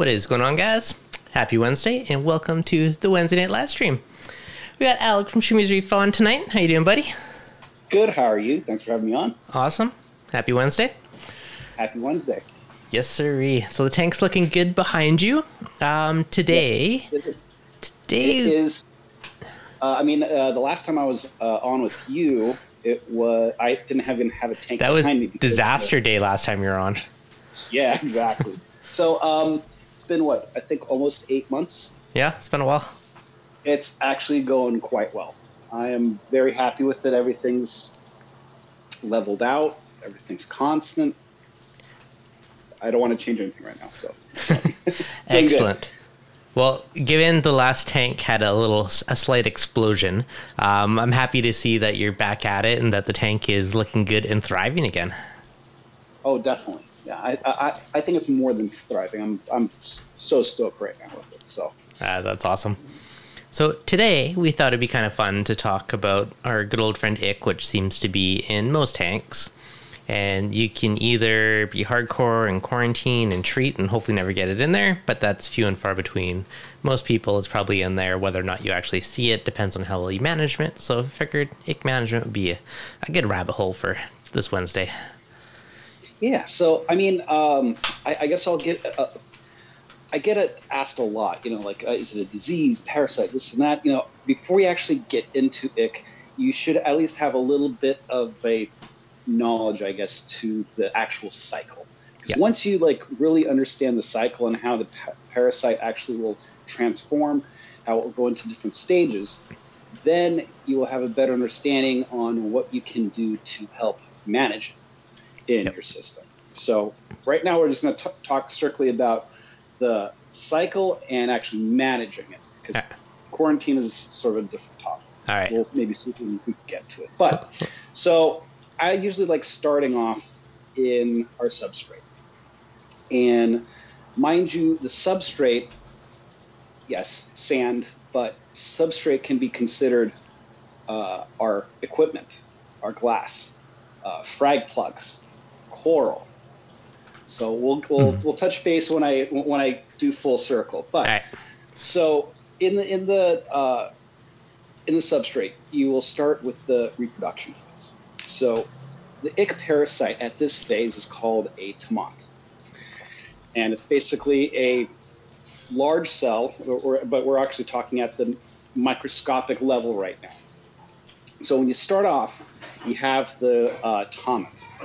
What is going on, guys? Happy Wednesday, and welcome to the Wednesday night live stream. We got Alec from Shroomies Reef on tonight. How you doing, buddy? Good. How are you? Thanks for having me on. Awesome. Happy Wednesday. Happy Wednesday. Yes, sirree. So the tank's looking good behind you. Um, today, Yes, it is. today, It is. Uh, I mean, uh, the last time I was uh, on with you, it was I didn't have even have a tank that was disaster day last time you were on. Yeah, exactly. so um, it's been what I think almost eight months. Yeah, it's been a while. It's actually going quite well. I am very happy with it. Everything's leveled out. Everything's constant. I don't want to change anything right now. So Doing good. Excellent. Well, given the last tank had a little, a slight explosion, um, I'm happy to see that you're back at it and that the tank is looking good and thriving again. Oh, definitely. Yeah, I, I, I think it's more than thriving. I'm, I'm so stoked right now with it. So, Uh, that's awesome. So today we thought it'd be kind of fun to talk about our good old friend Ick, which seems to be in most tanks. And you can either be hardcore and quarantine and treat and hopefully never get it in there, but that's few and far between. Most people is probably in there, whether or not you actually see it depends on how well you manage it. So I figured Ick management would be a, a good rabbit hole for this Wednesday. yeah. So, I mean, um, I, I guess I'll get. Uh, I get it asked a lot. You know, like, uh, is it a disease, parasite, this and that? You know, before we actually get into ick, you should at least have a little bit of a knowledge, I guess, to the actual cycle. Because Yeah. once you like really understand the cycle and how the pa- parasite actually will transform, how it will go into different stages, then you will have a better understanding on what you can do to help manage it in Yep. your system. So right now we're just going to talk strictly about the cycle and actually managing it because quarantine is sort of a different topic. All right. We'll maybe see if we can get to it. But so I usually like starting off in our substrate. And mind you, the substrate, yes, sand, but substrate can be considered uh, our equipment, our glass, uh, frag plugs, coral. So we'll, we'll, Mhm. we'll touch base when I when I do full circle. But right. so in the in the uh, in the substrate, you will start with the reproduction. So the ick parasite at this phase is called a tomont, and it's basically a large cell, but we're actually talking at the microscopic level right now. So when you start off, you have the uh.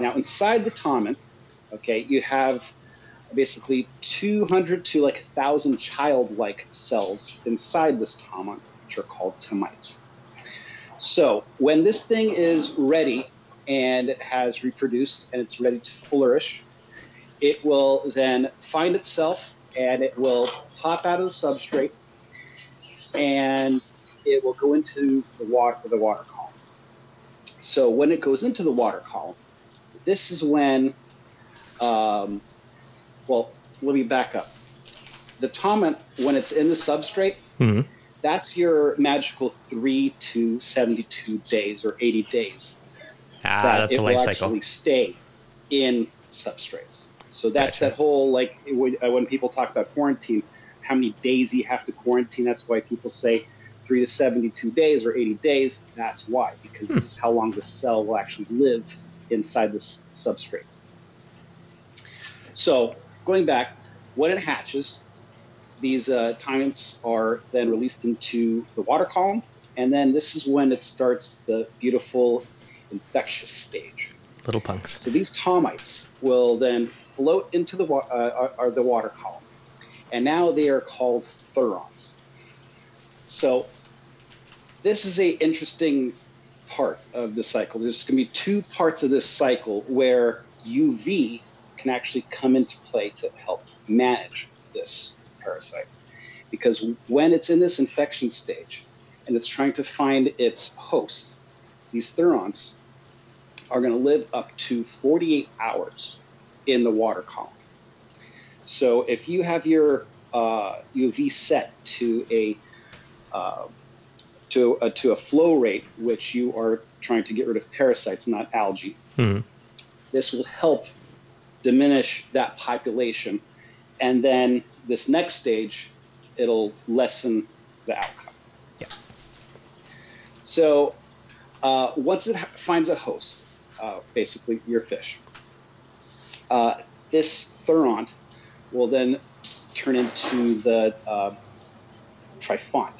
Now inside the tomont, okay, you have basically 200 to like 1,000 childlike cells inside this tomont, which are called tomites. So when this thing is ready and it has reproduced and it's ready to flourish, it will then find itself and it will pop out of the substrate and it will go into the water, the water column. So when it goes into the water column, this is when um, well, let me back up. The tomont, when it's in the substrate, hmm that's your magical three to 72 days or 80 days Ah, that that's it a will cycle. actually stay in substrates. So that's Gotcha. that whole like when uh, people talk about quarantine, how many days you have to quarantine. That's why people say three to 72 days or 80 days. That's why because Hmm. this is how long the cell will actually live inside this substrate. So going back, when it hatches, these uh, are then released into the water column, and then this is when it starts the beautiful infectious stage. Little punks. So these tomites will then float into the uh, are, are the water column, and now they are called theronts. So this is a interesting part of the cycle. There's going to be two parts of this cycle where UV can actually come into play to help manage this parasite, because when it's in this infection stage and it's trying to find its host, these theronts are going to live up to 48 hours in the water column. So if you have your uh, UV set to a uh, to a, to a flow rate which you are trying to get rid of parasites, not algae, Mhm. this will help diminish that population, and then this next stage, it'll lessen the outcome. Yeah. So uh, once it ha- finds a host, uh, basically your fish, uh, this theront will then turn into the uh, trophont.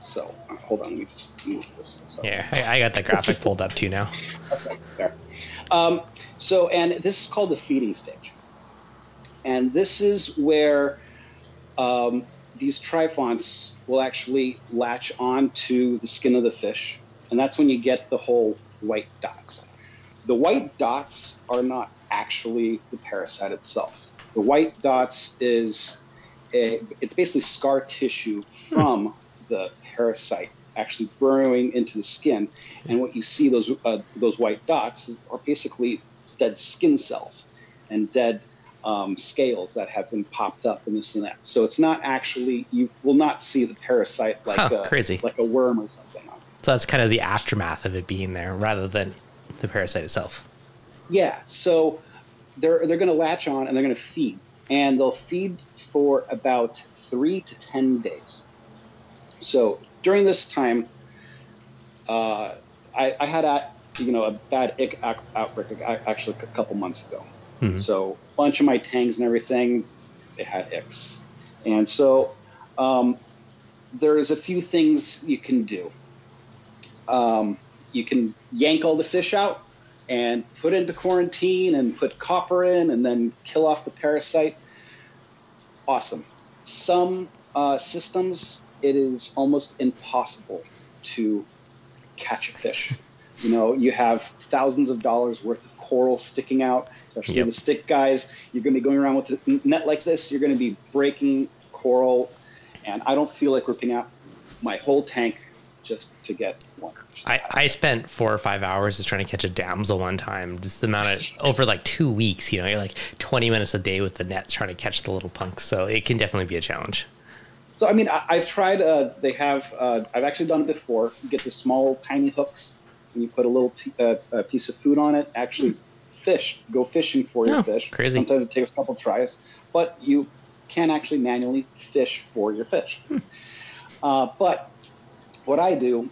So uh, hold on, let me just move this. So, Yeah, I, I got the graphic pulled up too now. Okay, there. Um, so, and this is called the feeding stage. And this is where um, these trophonts will actually latch onto the skin of the fish. And that's when you get the whole white dots. The white dots are not actually the parasite itself. The white dots is a, it's basically scar tissue from the parasite actually burrowing into the skin, and what you see those uh, those white dots are basically dead skin cells and dead um, scales that have been popped up and this and that. So it's not actually you will not see the parasite like Huh, a, crazy. like a worm or something. So that's kind of the aftermath of it being there rather than the parasite itself. Yeah, so they're they're going to latch on and they're going to feed, and they'll feed for about three to ten days. So during this time, uh, I, I had a you know a bad ick outbreak actually a couple months ago. Mhm. So a bunch of my tangs and everything, they had icks, and so um, there's a few things you can do. Um, you can yank all the fish out and put into quarantine and put copper in and then kill off the parasite. Awesome. Some uh, systems, it is almost impossible to catch a fish. You know, you have thousands of dollars worth of coral sticking out, especially Yep. the stick guys. You're going to be going around with a net like this. You're going to be breaking coral, and I don't feel like ripping out my whole tank just to get one. I, I spent four or five hours just trying to catch a damsel one time. Just the amount of over like two weeks, you know, you're like 20 minutes a day with the nets trying to catch the little punks. So it can definitely be a challenge. So I mean, I, I've tried. Uh, they have. Uh, I've actually done it before. You get the small, tiny hooks, and you put a little p- uh, a piece of food on it. Actually, fish. Go fishing for your Oh, fish. crazy. Sometimes it takes a couple tries, but you can actually manually fish for your fish. Uh, but what I do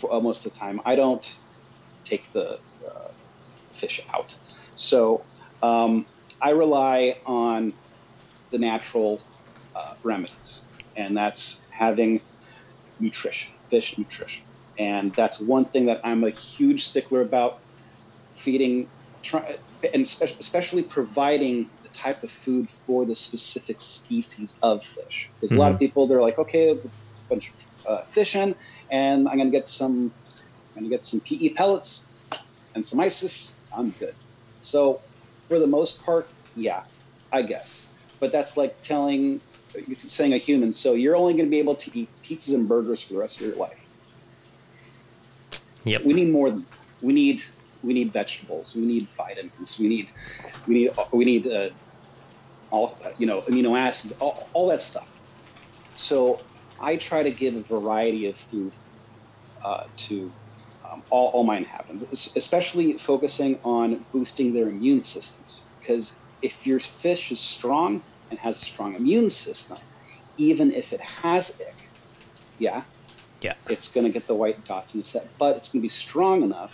for most of the time, I don't take the uh, fish out. So um, I rely on the natural uh, remedies, and that's having nutrition, fish nutrition. And that's one thing that I'm a huge stickler about feeding, try, and espe- especially providing the type of food for the specific species of fish. Because a lot of Mhm. people, they're like, okay, a bunch of uh, fish in, and I'm going to get some, I'm to get some PE pellets and some ISIS. I'm good. So, for the most part, yeah, I guess. But that's like telling, saying a human, so you're only going to be able to eat pizzas and burgers for the rest of your life. Yep. We need more. We need we need vegetables. We need vitamins. We need we need we need uh, all you know amino acids. All, all that stuff. So I try to give a variety of food uh, to um, all, all my inhabitants, especially focusing on boosting their immune systems. Because if your fish is strong and has a strong immune system, even if it has ick, yeah, Yeah. it's going to get the white dots in the set, but it's going to be strong enough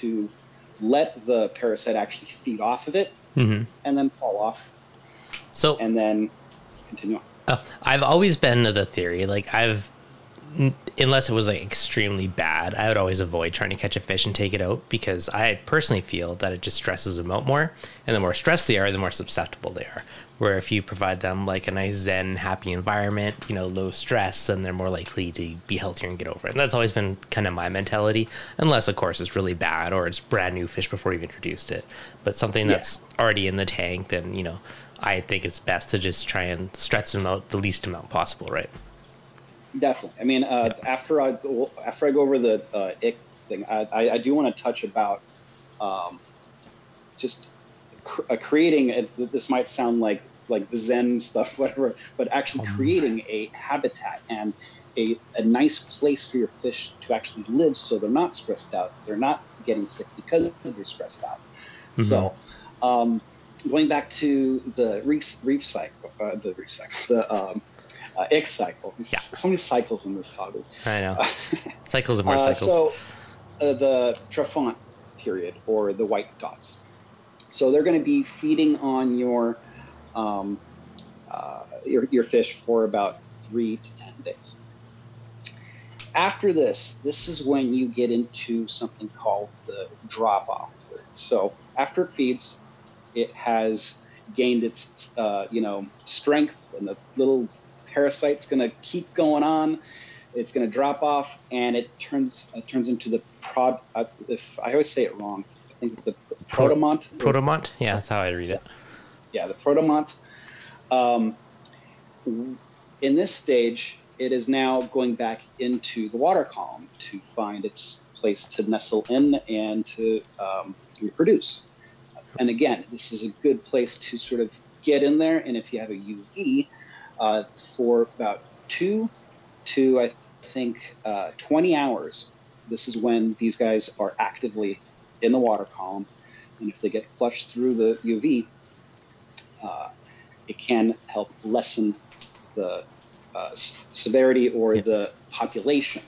to let the parasite actually feed off of it hmm and then fall off So and then continue on. Uh, I've always been of the theory, like I've, unless it was like extremely bad, I would always avoid trying to catch a fish and take it out because I personally feel that it just stresses them out more, and the more stressed they are, the more susceptible they are. Where if you provide them like a nice zen, happy environment, you know, low stress, then they're more likely to be healthier and get over it. And that's always been kind of my mentality, unless of course it's really bad or it's brand new fish before you've introduced it. But something Yeah. that's already in the tank, then you know, I think it's best to just try and stretch them out the least amount possible, right? Definitely. I mean, uh, after I go- after I go over the uh, ick thing, I, I, I do want to touch about um, just cr- uh, creating. A, this might sound like like the Zen stuff, whatever, but actually Um. creating a habitat and a, a nice place for your fish to actually live, so they're not stressed out. They're not getting sick because they're stressed out. So, um, going back to the reef, reef cycle, uh, the reef cycle, the um, uh, X cycle. There's Yeah. so many cycles in this hobby. I know. Cycles and more Uh, cycles. so, uh, the Trophont period or the white dots. So they're going to be feeding on your, um, uh, your your fish for about three to ten days. After this, this is when you get into something called the drop off. So after it feeds, it has gained its uh, you know strength, and the little parasite's going to keep going on. It's going to drop off, and it turns it turns into the prod. Uh, if I always say it wrong, I think it's the Pro- protomont. Protomont? Yeah, that's how I read it. yeah, the protomont. Um, in this stage, it is now going back into the water column to find its place to nestle in and to um, reproduce. And again, this is a good place to sort of get in there. And if you have a UV, uh, for about two to I think uh, 20 hours, this is when these guys are actively in the water column. And if they get flushed through the UV, uh, it can help lessen the uh, s- severity or Yep. the population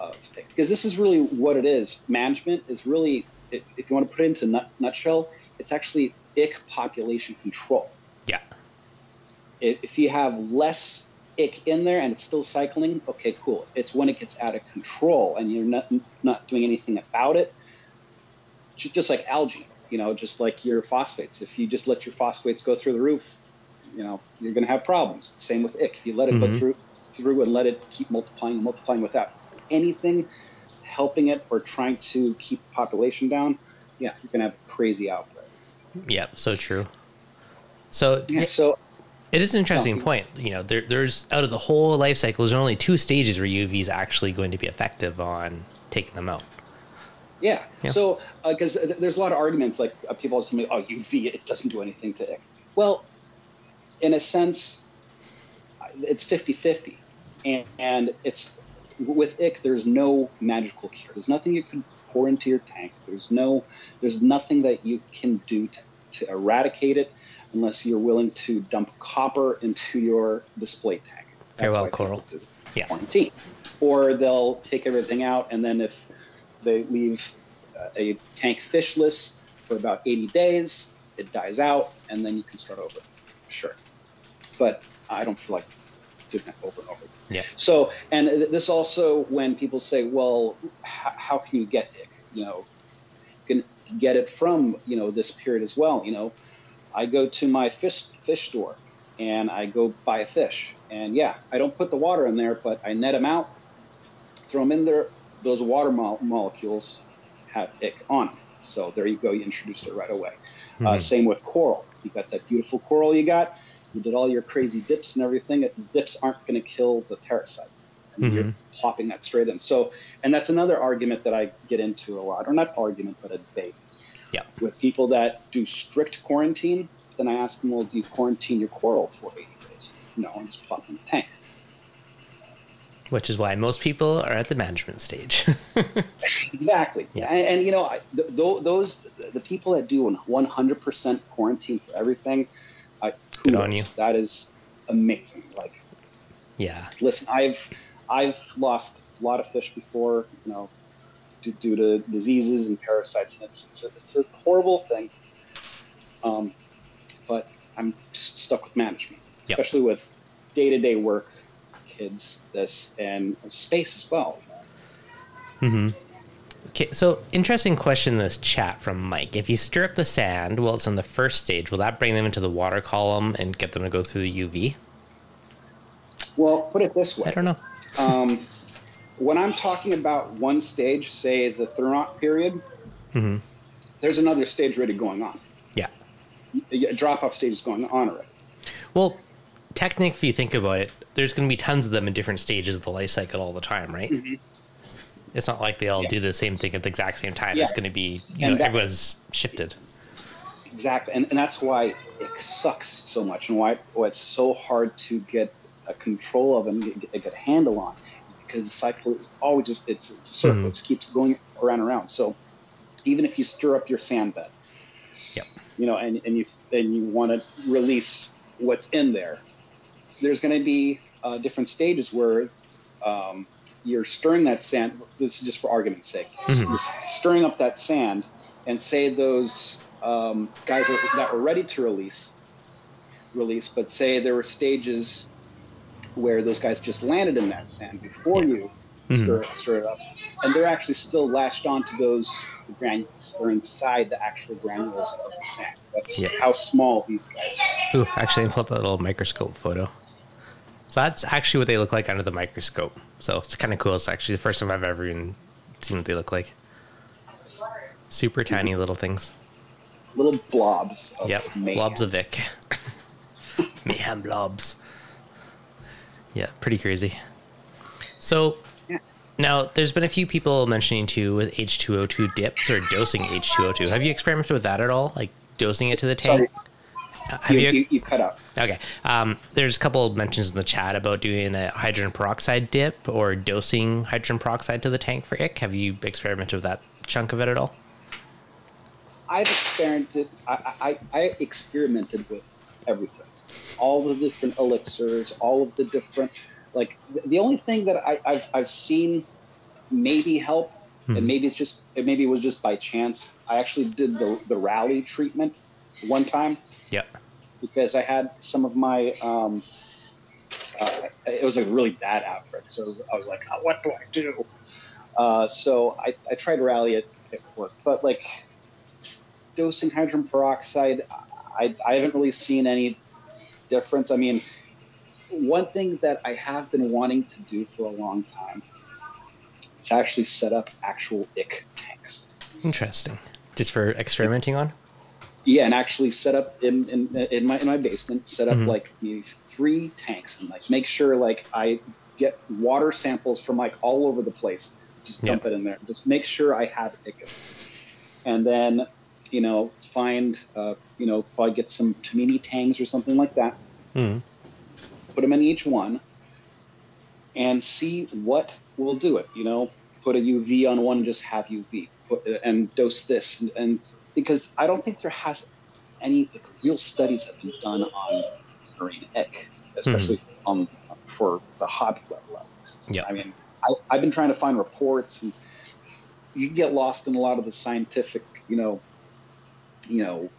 of. Because this is really what it is. Management is really, if you want to put it into nut, nutshell, it's actually ick population control. Yeah. If, if you have less ick in there and it's still cycling, okay, cool. It's when it gets out of control and you're not not doing anything about it. Just like algae, you know, just like your phosphates. If you just let your phosphates go through the roof, you know, you're going to have problems. Same with ick. If you let it Mhm. go through through and let it keep multiplying and multiplying without anything helping it or trying to keep the population down, yeah, you're going to have crazy outbreak. Yeah, so true. So Yeah, so it is an interesting No. point. You know, there, there's out of the whole life cycle, there's only two stages where UV is actually going to be effective on taking them out. Yeah. Yeah. So, because th there's a lot of arguments, like uh, people always tell me, "Oh, UV, it doesn't do anything to ick." Well, in a sense, it's 50-50. and, and it's with ick. There's no magical cure. There's nothing you can pour into your tank. There's no, there's nothing that you can do to, to eradicate it, unless you're willing to dump copper into your display tank. Very well, Coral. Yeah. Quarantine, or they'll take everything out, and then if they leave uh, a tank fishless for about 80 days. It dies out, and then you can start over. Sure, but I don't feel like doing that over and over. Yeah. So, and this also when people say, "Well, h- how can you get ick?" You know, you can get it from you know this period as well. You know, I go to my fish fish store and I go buy a fish, and yeah, I don't put the water in there, but I net them out, throw them in there. Those water mo- molecules have ick on them. So there you go. You introduced it right away. Uh, Mhm. same with coral. You got that beautiful coral you got. You did all your crazy dips and everything. It, dips aren't going to kill the parasite. And You're mm-hmm. plopping that straight in. So, and that's another argument that I get into a lot, or not argument, but a debate. Yeah. With people that do strict quarantine, then I ask them, well, do you quarantine your coral for 80 days? No, I'm just plopping in the tank. Which is why most people are at the management stage. Exactly. Yeah. And, and you know, I, th- th- those the people that do 100% quarantine for everything, Good on you. That is amazing. Like, yeah. listen, I've I've lost a lot of fish before, you know, due, due to diseases and parasites, and it's it's a, it's a horrible thing. Um, but I'm just stuck with management, Yep. especially with day to day work, kids, this, and space as well. hmm Okay, so interesting question in this chat from Mike. If you stir up the sand while it's on the first stage, will that bring them into the water column and get them to go through the UV? Well, put it this way. I don't know. um, when I'm talking about one stage, say the Theront period, hmm there's another stage already going on. Yeah. A drop off stage is going on already. Well, technically, if you think about it, there's going to be tons of them in different stages of the life cycle all the time, right? It's not like they all Yeah. do the same thing at the exact same time. Yeah. It's going to be, you And know, that- everyone's shifted. exactly, and, and that's why it sucks so much, and why, why it's so hard to get a control of and get, get, a handle on, is because the cycle is always just it's, it's a circle, Mhm. it just keeps going around and around. So even if you stir up your sand bed, Yep. you know, and, and you and you want to release what's in there, there's going to be uh, different stages where um, you're stirring that sand. This is just for argument's sake. Mhm. You're stirring up that sand, and say those um, guys that, were ready to release, release, but say there were stages where those guys just landed in that sand before you Mhm. stir, stir it up, and they're actually still lashed onto those granules. They're inside the actual granules of the sand. That's how small these guys are. Ooh, actually, I pulled that little microscope photo. So that's actually what they look like under the microscope. So it's kind of cool. It's actually the first time I've ever even seen what they look like. Super tiny little things. Little blobs. Of Yep, mayhem. blobs of Vic. Mayhem blobs. Yeah, pretty crazy. So Yeah. now there's been a few people mentioning too with H2O2 dips or dosing H2O2. Have you experimented with that at all? Like dosing it to the tank? Uh, Have you, you, you, cut up. Okay. Um, there's a couple of mentions in the chat about doing a hydrogen peroxide dip or dosing hydrogen peroxide to the tank for ick. Have you experimented with that chunk of it at all? I've experimented. I, I, I experimented with everything, all the different elixirs, all of the different. Like the- only thing that I, I've I've seen maybe help, Mhm. and maybe it's just it maybe it was just by chance. I actually did the the rally treatment one time Yep. because I had some of my. Um, uh, it was a really bad outbreak, so it was, I was like, "Oh, "What do I do?" Uh, so I, I tried rally it, it worked, but like dosing hydrogen peroxide, I, I haven't really seen any difference. I mean, one thing that I have been wanting to do for a long time is actually set up actual ick tanks. Interesting. Just for experimenting on? Yeah, and actually set up in, in, in my in my basement, set up Mhm. like three tanks and like make sure like I get water samples from like all over the place. Just dump it in there. Just make sure I have it. And then, you know, find uh, you know, probably get some Tomini tangs or something like that. Mm. Put them in each one, and see what will do it. You know, put a UV on one, and just have UV, put, and dose this, and, and because I don't think there has any like, real studies have been done on marine ick, especially on for the hobby level. At least. Yeah. I mean, I, I've been trying to find reports, and you can get lost in a lot of the scientific, you know, you know,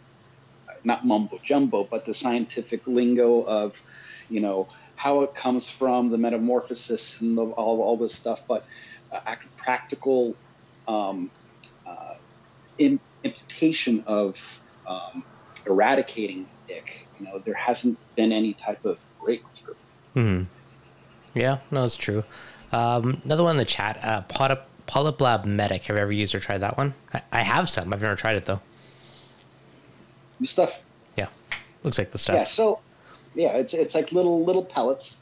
not mumbo jumbo, but the scientific lingo of, you know, how it comes from the metamorphosis and the, all all this stuff, but uh, act- practical um, uh, im- implication of um, eradicating ick. You know, there hasn't been any type of breakthrough. Hmm. Yeah, no, it's true. Um, another one in the chat, uh, Polyp- Polyblab Medic. Have you ever used or tried that one? I, I have some. I've never tried it though. New stuff. Yeah, looks like the stuff. Yeah, so yeah, it's it's like little little pellets.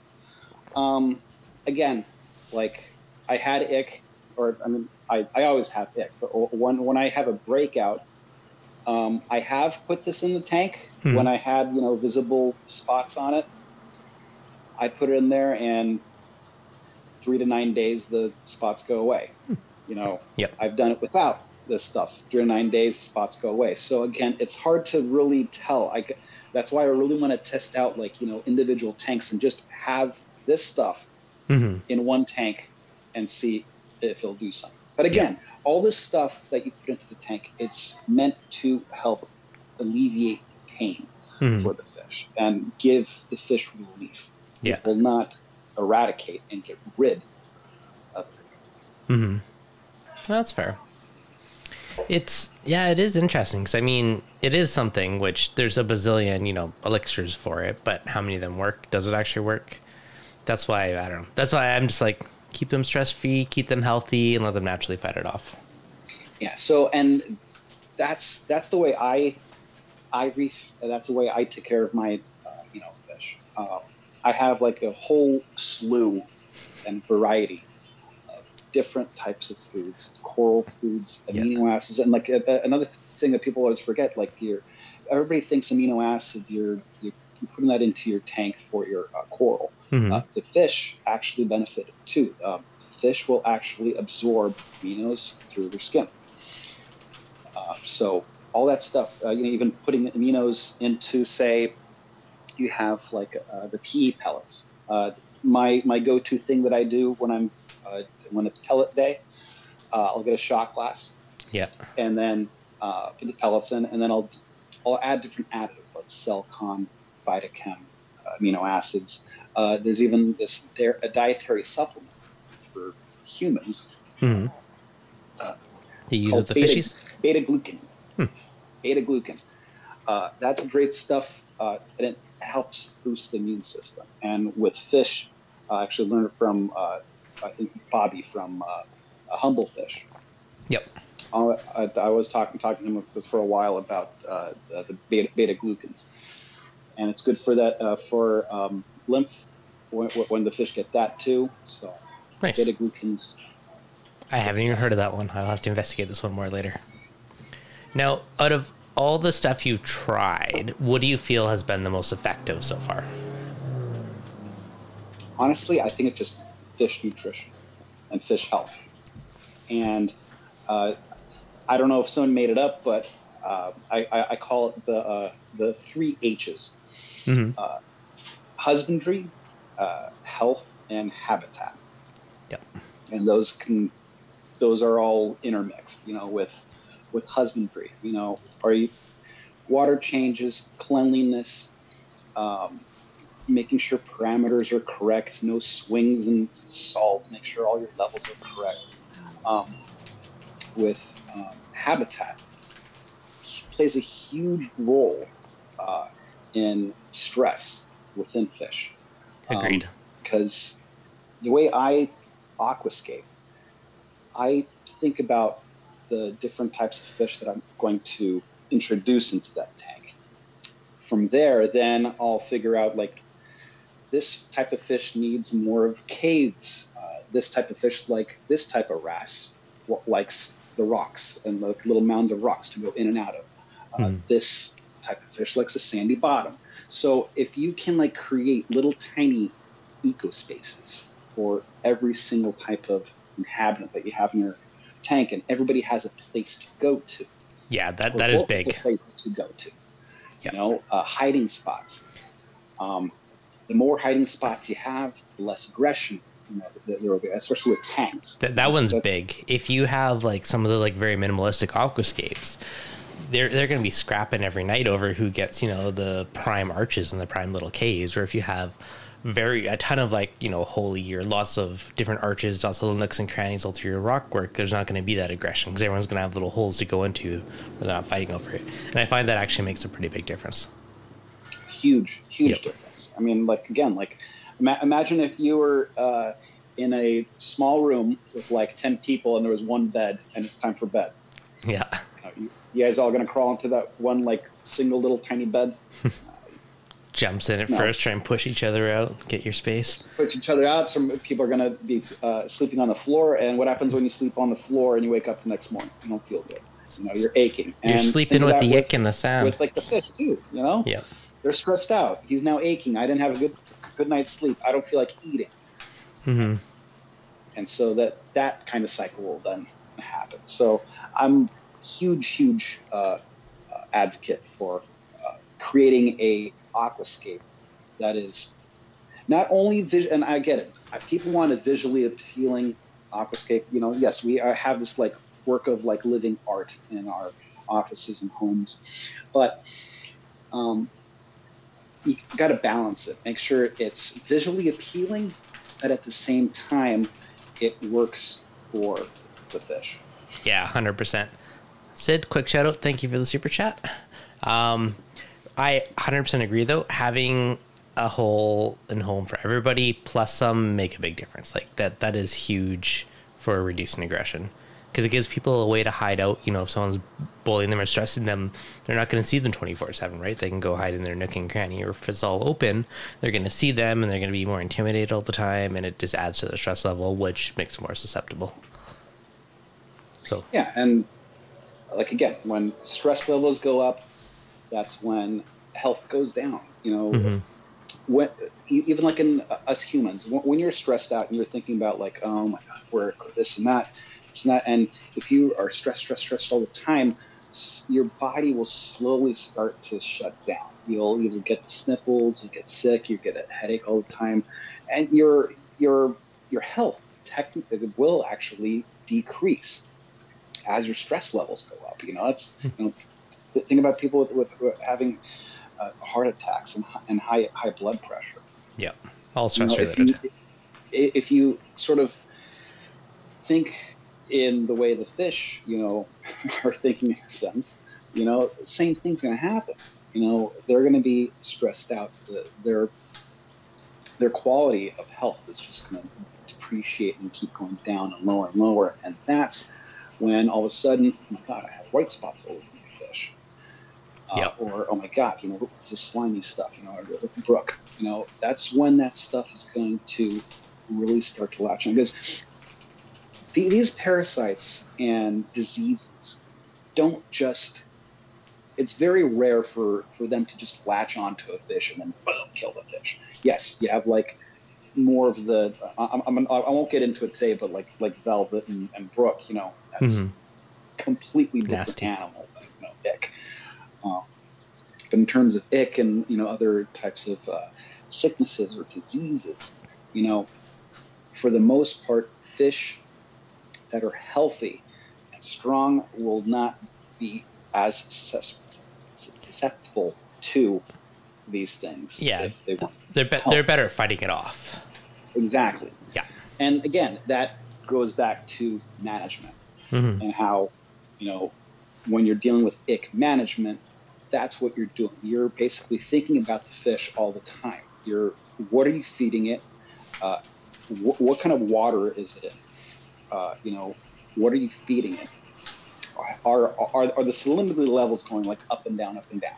Um, again, like I had ick, or I mean, I, I always have ick, but when when I have a breakout, um, I have put this in the tank Mhm. when I had you know visible spots on it. I put it in there, and three to nine days the spots go away. You know, Yep. I've done it without this stuff. Three to nine days, the spots go away. So again, it's hard to really tell. I, that's why I really want to test out like you know individual tanks and just have this stuff hmm in one tank and see if it'll do something. But again, all this stuff that you put into the tank, it's meant to help alleviate pain hmm for the fish and give the fish relief. Yeah. It will not eradicate and get rid of it. hmm That's fair. It's yeah, it is interesting because I mean, it is something which there's a bazillion you know elixirs for it, but how many of them work? Does it actually work? That's why I don't know. That's why I'm just like keep them stress free, keep them healthy, and let them naturally fight it off. Yeah. So, and that's that's the way I I reef. That's the way I take care of my uh, you know fish. Uh, I have like a whole slew and variety of different types of foods, coral foods, amino acids, and like a, a- another thing that people always forget. Like you're, everybody thinks amino acids. You're putting that into your tank for your uh, coral. Mhm. Uh, the fish actually benefit too. Um, fish will actually absorb aminos through their skin. Uh, so all that stuff, uh, you know, even putting aminos into, say, you have like uh, the PE pellets. Uh, my my go-to thing that I do when I'm uh, when it's pellet day, uh, I'll get a shot glass yeah. and then uh, put the pellets in, and then I'll I'll add different additives like Selcon, Vitachem, uh, amino acids. Uh, there's even this a dietary supplement for humans. hmm Uh, you use the beta- fishies? Beta glucan. Hmm. Beta glucan. Uh, that's great stuff, uh, and it helps boost the immune system. And with fish, I actually learned it from uh, I think Bobby from uh, a Humble Fish. Yep. I, I was talking talking to him for a while about uh, the, the beta, beta glucans, and it's good for that uh, for um, lymph when, when the fish get that too. So Nice. beta glucans. I haven't even heard of that one. I'll have to investigate this one more later. Now, out of all the stuff you've tried, what do you feel has been the most effective so far? honestly, I think it's just fish nutrition and fish health. And uh, I don't know if someone made it up, but uh, I, I, I call it the uh, the three H's: hmm husbandry, uh, health, and habitat. Yep. And those can those are all intermixed. You know, with with husbandry. You know, are you water changes, cleanliness. Um, making sure parameters are correct, no swings in salt, make sure all your levels are correct. Um, with um, habitat, plays a huge role uh, in stress within fish. Agreed. Because the way I aquascape, I think about the different types of fish that I'm going to introduce into that tank. From there, then I'll figure out like this type of fish needs more of caves. Uh, this type of fish, like this type of wrasse, what likes the rocks and the little mounds of rocks to go in and out of. Uh, Hmm. This type of fish likes a sandy bottom. So if you can like create little tiny ecospaces for every single type of inhabitant that you have in your tank, and everybody has a place to go to. Yeah, that that is big. Places to go to. Yep. You know, uh, hiding spots. Um, the more hiding spots you have, the less aggression. You know, that there will be, especially with tanks. That, that one's That's- big. If you have like some of the like very minimalistic aquascapes, they're they're going to be scrapping every night over who gets you know the prime arches and the prime little caves. Or if you have very a ton of like you know holy or lots of different arches, lots of little nooks and crannies all through your rock work, there's not going to be that aggression because everyone's going to have little holes to go into where they're not fighting over it. And I find that actually makes a pretty big difference. huge, huge Yep. difference. I mean, like again, like ima- imagine if you were uh, in a small room with like ten people and there was one bed and it's time for bed. Yeah. You, know, you, you guys all gonna crawl into that one like single little tiny bed, Jumps in at No. first, try and push each other out, get your space. push each other out. Some people are gonna be uh, sleeping on the floor, and what happens when you sleep on the floor and you wake up the next morning? You don't feel good. You know, you're aching. You're And sleeping with the ick and the sound. with like the fish too. You know, Yeah. they're stressed out. He's now aching. I didn't have a good good night's sleep. I don't feel like eating. Mm-hmm. and so that that kind of cycle will then happen. So I'm huge, huge uh, uh, advocate for uh, creating a aquascape that is not only vis- and I get it. People want a visually appealing aquascape. You know, yes, we are, have this like work of like living art in our offices and homes, but um, you got to balance it. Make sure it's visually appealing, but at the same time, it works for the fish. Yeah, hundred percent. Sid, quick shout out. Thank you for the super chat. Um, I hundred percent agree though. Having a hole and home for everybody plus some make a big difference. Like that, that is huge for reducing aggression because it gives people a way to hide out. You know, if someone's bullying them or stressing them, they're not going to see them twenty four seven, right? They can go hide in their nook and cranny. Or if it's all open, they're going to see them and they're going to be more intimidated all the time, and it just adds to the stress level, which makes them more susceptible. So Yeah, and like again, when stress levels go up, that's when health goes down. You know, mm-hmm. when even like in uh, us humans, when you're stressed out and you're thinking about like, oh my god, work, or this and that, it's not. And if you are stressed, stressed, stressed all the time, your body will slowly start to shut down. You'll either get the sniffles, you get sick, you get a headache all the time, and your your your health technically will actually decrease as your stress levels go up. You know, that's you know, think about people with, with, with having uh, heart attacks and, and high high blood pressure. Yeah, all stress you know, related. If you, if you sort of think in the way the fish, you know, are thinking in a sense, you know, same thing's going to happen. You know, they're going to be stressed out. Their their quality of health is just going to depreciate and keep going down and lower and lower, and that's when all of a sudden, oh my God, I have white spots all over my fish. Uh, yep. Or, oh my God, you know, what's this slimy stuff, you know, or the brook. You know, that's when that stuff is going to really start to latch on. Because the, these parasites and diseases don't just, it's very rare for, for them to just latch onto a fish and then boom, kill the fish. Yes, you have like more of the, I, I'm, I won't get into it today, but like, like Velvet and, and Brook, you know, that's mm-hmm. completely different Nasty. animal than you know, ick. Um, but in terms of ick and you know other types of uh, sicknesses or diseases, you know, for the most part, fish that are healthy and strong will not be as susceptible to these things. Yeah, they, they are be- they're better at fighting it off. Exactly. Yeah. And again, that goes back to management mm-hmm. and how, you know, when you're dealing with ick management, that's what you're doing. You're basically thinking about the fish all the time. You're, what are you feeding it? Uh, wh- what kind of water is it in? Uh, you know, what are you feeding it? Are, are, are the salinity levels going like up and down, up and down?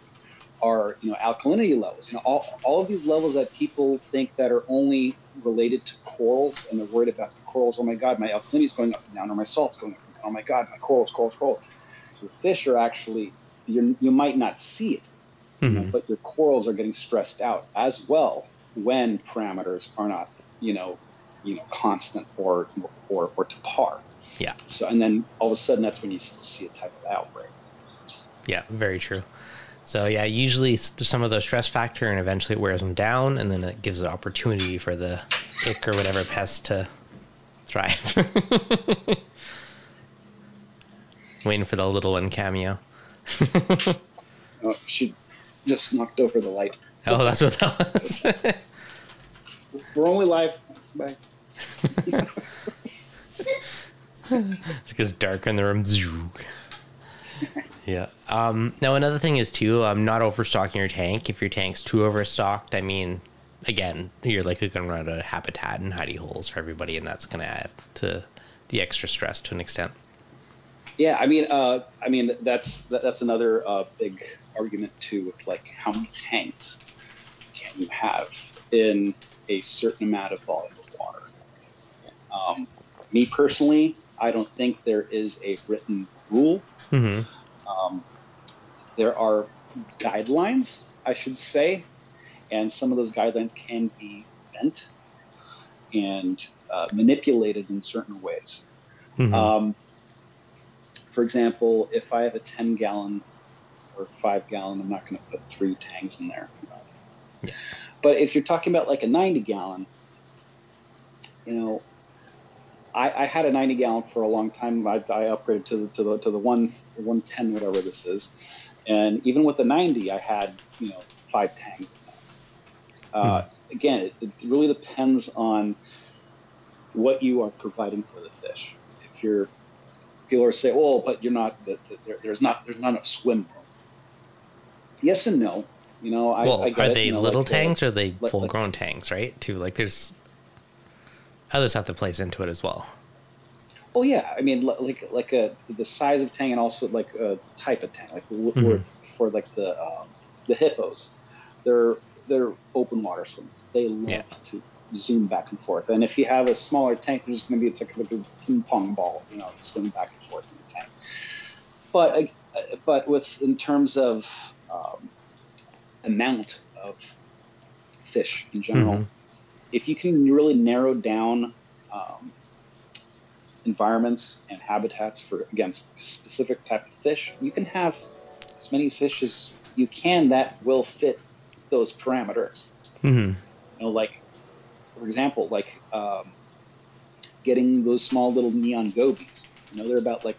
Are, you know, alkalinity levels? You know, all, all of these levels that people think that are only related to corals and they're worried about the corals. Oh my God, my alkalinity is going up and down, or my salt's going up and down. Oh my God, my corals, corals, corals. So fish are actually you you might not see it, mm-hmm. you know, but your corals are getting stressed out as well when parameters are not, you know, you know, constant or or or to par. Yeah. So and then all of a sudden that's when you see a type of outbreak. Yeah, very true. So yeah, usually some of the stress factor, and eventually it wears them down, and then it gives an opportunity for the ick or whatever pest to thrive. Waiting for the little one cameo. oh, she just knocked over the light. Oh, that's what that was. We're only live. Bye. it gets dark in the room. Yeah. Um, now another thing is too, I'm um, not overstocking your tank. If your tank's too overstocked, I mean, again, you're likely going to run out of habitat and hidey holes for everybody, and that's going to add to the extra stress to an extent. Yeah, I mean, uh, I mean that's that, that's another uh, big argument too. With like how many tanks can you have in a certain amount of volume of water? Um, me personally, I don't think there is a written rule. Mm-hmm. Um, there are guidelines, I should say, and some of those guidelines can be bent and uh, manipulated in certain ways. Mm-hmm. Um, for example, if I have a 10 gallon or five gallon, I'm not going to put three tanks in there. Yeah. But if you're talking about like a 90 gallon, you know, I, I had a 90 gallon for a long time. I, I upgraded to the, to the, to the one, 110, whatever this is. And even with the 90, I had, you know, five tanks. Uh, hmm. Again, it, it really depends on what you are providing for the fish. If you're people are saying, "Oh, but you're not. The, the, there, there's not. There's not enough swim room." Yes and no. You know, I, well, I are they you know, little like, tanks uh, or are they full grown like, tanks? Right? Too like there's others have to place into it as well. Oh yeah, I mean like like a the size of tank and also like a type of tank. Like mm-hmm. for like the um, the hippos, they're they're open water swimmers. They love yeah. to zoom back and forth. And if you have a smaller tank, there's going to be it's like a ping pong ball, you know, just going back and forth in the tank. but uh, but with in terms of um, amount of fish in general, Mhm. if you can really narrow down um, environments and habitats for again specific type of fish, you can have as many fish as you can that will fit those parameters. hmm You know, like for example, like um, getting those small little neon gobies. You know, they're about like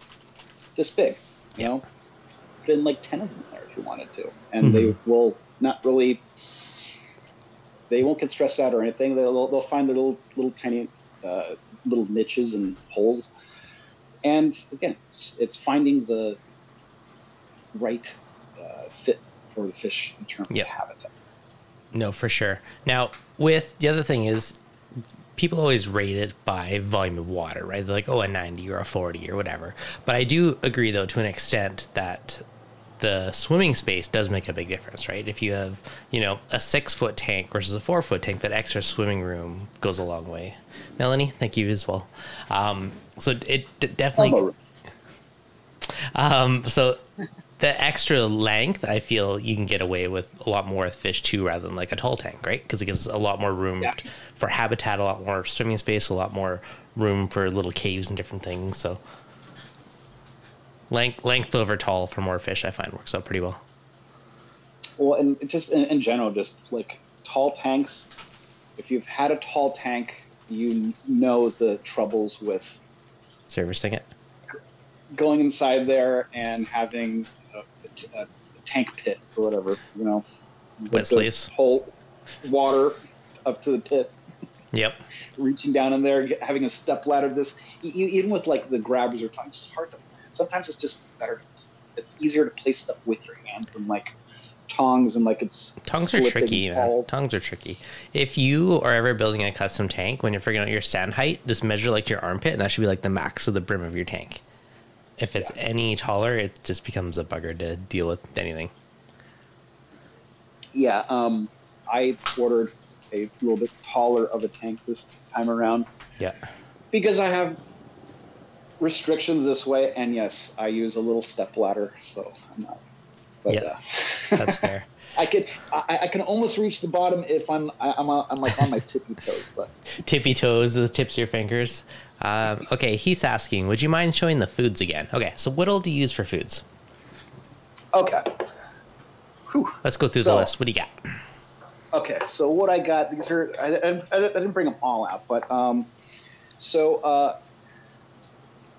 this big. You know, put in like ten of them there if you wanted to, and they will not really. They won't get stressed out or anything. They'll they'll find their little little tiny uh, little niches and holes, and again, it's, it's finding the right uh, fit for the fish in terms Yep. of habitat. No, for sure. Now, with the other thing is, people always rate it by volume of water, right? They're like, oh, a 90 or a 40 or whatever. But I do agree, though, to an extent that the swimming space does make a big difference, right? If you have, you know, a six foot tank versus a four foot tank, that extra swimming room goes a long way. Melanie, thank you as well. Um, so it d- definitely. Um, so the extra length, I feel you can get away with a lot more with fish too, rather than like a tall tank, right? Because it gives a lot more room Yeah. for habitat, a lot more swimming space, a lot more room for little caves and different things. So length length over tall for more fish, I find works out pretty well. Well, and just in, in general, just like tall tanks. If you've had a tall tank, you know the troubles with Servicing it. going inside there and having a tank pit or whatever. You know, Wet sleeves. whole water up to the pit, Yep. reaching down in there, having a step ladder. This even with like the grabbers or tongs, it's hard to. Sometimes it's just better. It's easier to place stuff with your hands than like tongs and like it's Tongues are tricky, man. Tongues are tricky. If you are ever building a custom tank, when you're figuring out your stand height, just measure like your armpit, and that should be like the max of the brim of your tank. If it's Yeah. any taller, it just becomes a bugger to deal with anything. Yeah, um, I ordered a little bit taller of a tank this time around Yeah. because I have restrictions this way, and yes, I use a little step ladder, so I'm not. But Yeah. uh, That's fair. I could, I, I can almost reach the bottom if I'm I, I'm uh, I'm like on my tippy toes, but Tippy toes, the tips of your fingers. Um, okay, he's asking, would you mind showing the foods again? Okay, so what all do you use for foods? okay. Whew. Let's go through So- the list. What do you got? Okay, so what I got these are I, I, I didn't bring them all out, but um, so uh,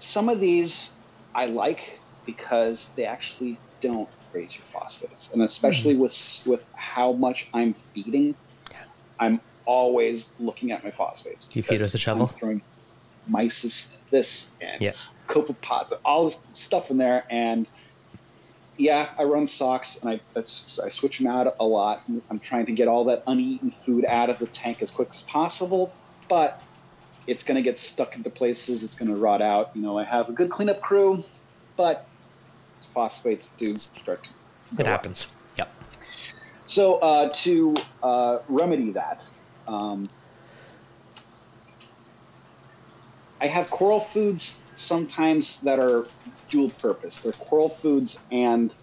some of these I like because they actually don't raise your phosphates, and especially hmm. with s- with how much I'm feeding, I'm always looking at my phosphates. Do you feed with a shovel? I'm throwing mysis this and Yeah. copepods, all this stuff in there, and yeah, I run socks and I that's, I switch them out a lot. I'm trying to get all that uneaten food out of the tank as quick as possible, but it's going to get stuck into places. It's going to rot out. You know, I have a good cleanup crew, but phosphates do start to. It happens. Yep. So uh, to uh, remedy that, um, I have coral foods sometimes that are dual purpose. They're coral foods and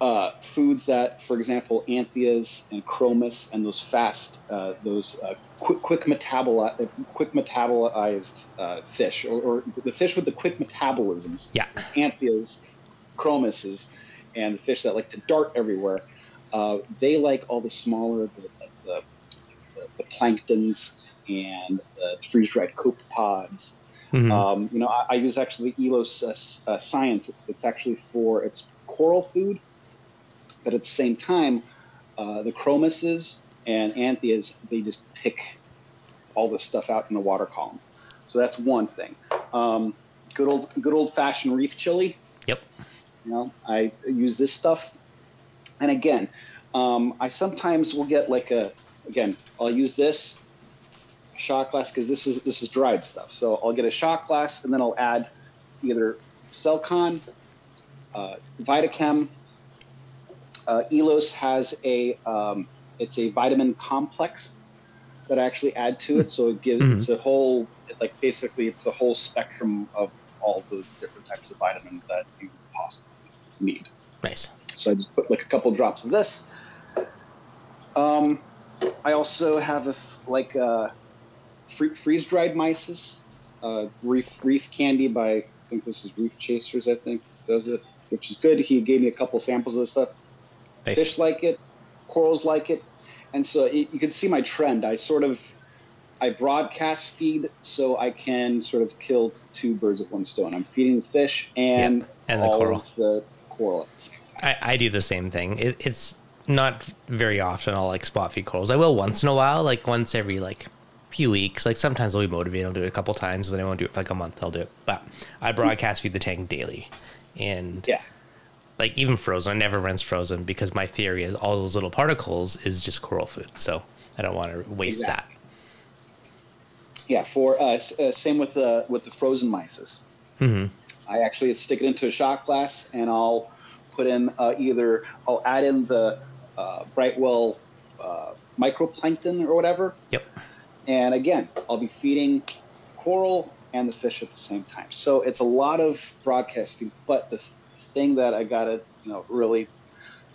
uh, foods that, for example, anthias and chromis and those fast, uh, those uh, quick, quick, metaboli- uh, quick metabolized uh, fish, or, or the fish with the quick metabolisms Yeah. anthias, chromises, and the fish that like to dart everywhere, uh, they like all the smaller, the, the, the, the planktons and the freeze-dried copepods. Mhm. Um, you know, I, I use actually Elos uh, uh, Science. It's actually for its coral food, but at the same time, uh, the chromises and anthias, they just pick all this stuff out in the water column. So that's one thing. Um, good old good old fashioned reef chili. Yep. You know, I use this stuff, and again, um, I sometimes will get like a again. I'll use this shot glass because this is this is dried stuff. So I'll get a shot glass and then I'll add either Selcon, uh, Vitachem. Uh, Elos has a um, it's a vitamin complex that I actually add to it. So it gives Mhm. it's a whole like basically it's a whole spectrum of all the different types of vitamins that you possibly need. Nice. So I just put like a couple drops of this. Um, I also have a f- like uh, free, freeze dried mysis, uh, reef reef candy by I think this is Reef Chasers. I think does it, which is good. He gave me a couple samples of this stuff. Fish like it, corals like it, and so it, you can see my trend. I sort of I broadcast feed so I can sort of kill two birds with one stone. I'm feeding the fish and, Yep, and the all coral. of the coral at the same time. I, I do the same thing. It, it's not very often I'll like spot feed corals. I will once in a while, like once every like few weeks. Like sometimes I'll be motivated. I'll do it a couple times. Then I won't do it for like a month. I'll do it. But I broadcast feed the tank daily, and Yeah. Like even frozen. I never rinse frozen because my theory is all those little particles is just coral food. So I don't want to waste Exactly. Yeah, for uh, uh, same with the with the frozen mysis. that. hmm I actually stick it into a shot glass and I'll put in uh, either I'll add in the uh, Brightwell uh, microplankton or whatever, Yep. and again I'll be feeding coral and the fish at the same time. So it's a lot of broadcasting, but the thing that I gotta you know really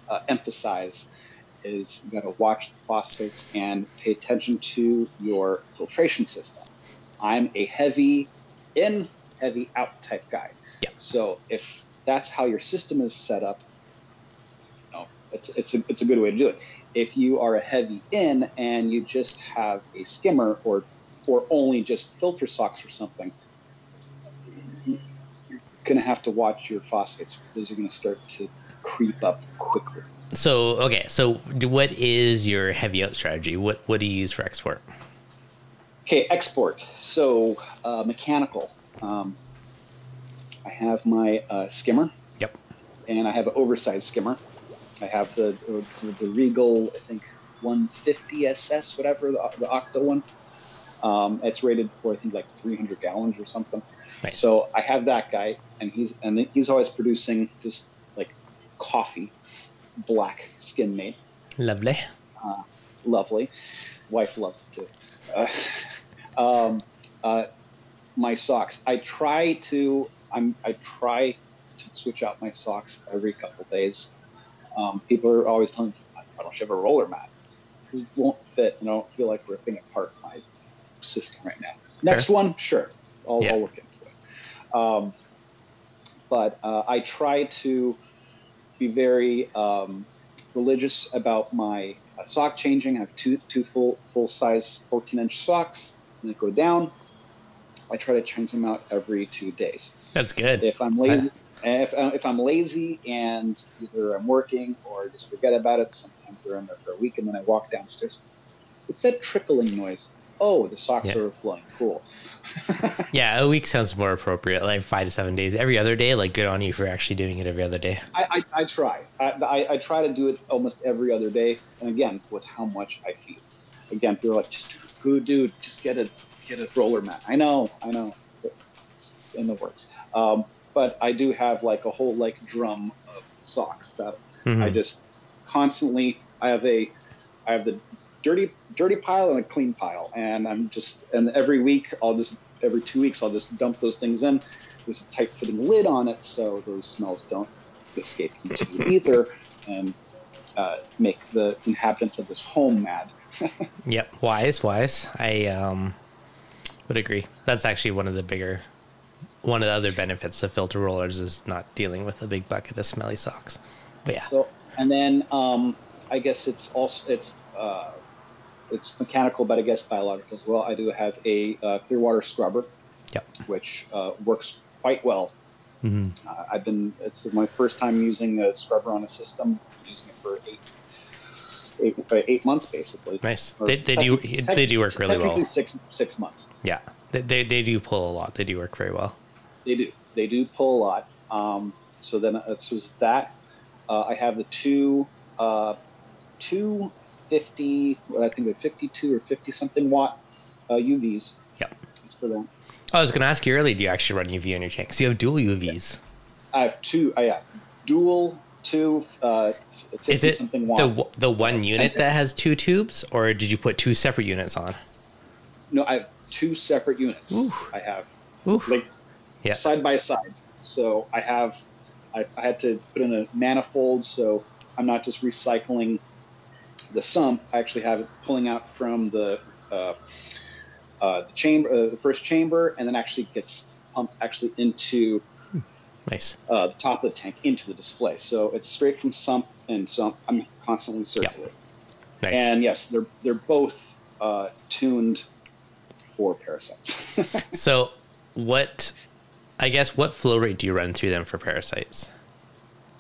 uh, emphasize is you gotta watch the phosphates and pay attention to your filtration system. I'm a heavy in, heavy out type guy. Yeah. So if that's how your system is set up, you know, it's it's a it's a good way to do it. If you are a heavy in and you just have a skimmer or or only just filter socks or something, gonna have to watch your phosphates because those are gonna start to creep up quickly. So okay. So what is your heavy out strategy? What what do you use for export? Okay, export. So uh, mechanical. Um, I have my uh, skimmer. Yep. and I have an oversized skimmer. I have the the Regal, I think 150 SS, whatever the, the Octo one. Um, it's rated for I think like 300 gallons or something. Nice. So I have that guy, and he's and he's always producing just like coffee, black skimmate, Lovely. lovely. Wife loves it too. Uh, um, uh, my socks. I try to. I'm. I try to switch out my socks every couple days. Um, people are always telling me, "Why don't you have a roller mat?" Because it won't fit, and I don't feel like ripping apart my system right now. Next one, sure, I'll, Yeah. I'll look into it. Um, but uh, I try to be very um, religious about my uh, sock changing. I have two two full full size 14 inch socks, and they go down. I try to change them out every two days. That's good. If I'm lazy, if, uh, if I'm lazy and either I'm working or just forget about it, sometimes they're in there for a week, and then I walk downstairs. It's that trickling noise. Oh, the socks Yeah. are overflowing. Cool. Yeah, a week sounds more appropriate. Like five to seven days. Every other day, like good on you for actually doing it every other day. I, I, I try. I, I, I try to do it almost every other day, and again, with how much I feel. Again, people are like, just who, dude, just get a get a roller mat. I know, I know, it's in the works. Um, but I do have like a whole like drum of socks that Mhm. I just constantly. I have a, I have the dirty dirty pile and a clean pile, and I'm just and every week I'll just every two weeks I'll just dump those things in. There's a tight fitting lid on it, so those smells don't escape into the ether and uh, make the inhabitants of this home mad. Yep, wise, wise. I um would agree. That's actually one of the bigger, one of the other benefits of filter rollers is not dealing with a big bucket of smelly socks. But yeah, So, and then um, I guess it's also it's uh, it's mechanical, but I guess biological as well. I do have a uh, clear water scrubber, yep. which uh, works quite well. hmm Uh, I've been it's my first time using a scrubber on a system. Using it for eight eight, uh, months basically. Nice. Or They, they do they do work really well. Six six months. Yeah, they, they they do pull a lot. They do work very well. They do. They do pull a lot. Um, so then it's just that. Uh, I have the two, uh, two fifty. Well, I think they're fifty-two or fifty something watt uh, UVs. Yep. It's for them. I was going to ask you earlier. Do you actually run UV on your tank? So you have dual UVs. I have two. I have dual two uh, Is it something watt. the the one unit that has two tubes, or did you put two separate units on? no, I have two separate units. Ooh. I have Ooh. like Yeah. side by side. So I have, I, I had to put in a manifold, so I'm not just recycling the sump. I actually have it pulling out from the uh, uh, the chamber, uh, the first chamber, and then actually gets pumped actually into Nice. uh, the top of the tank into the display. So it's straight from sump and sump. I'm constantly circulating. Nice. And yes, they're they're both uh, tuned for parasites. so, what? I guess what flow rate do you run through them for parasites?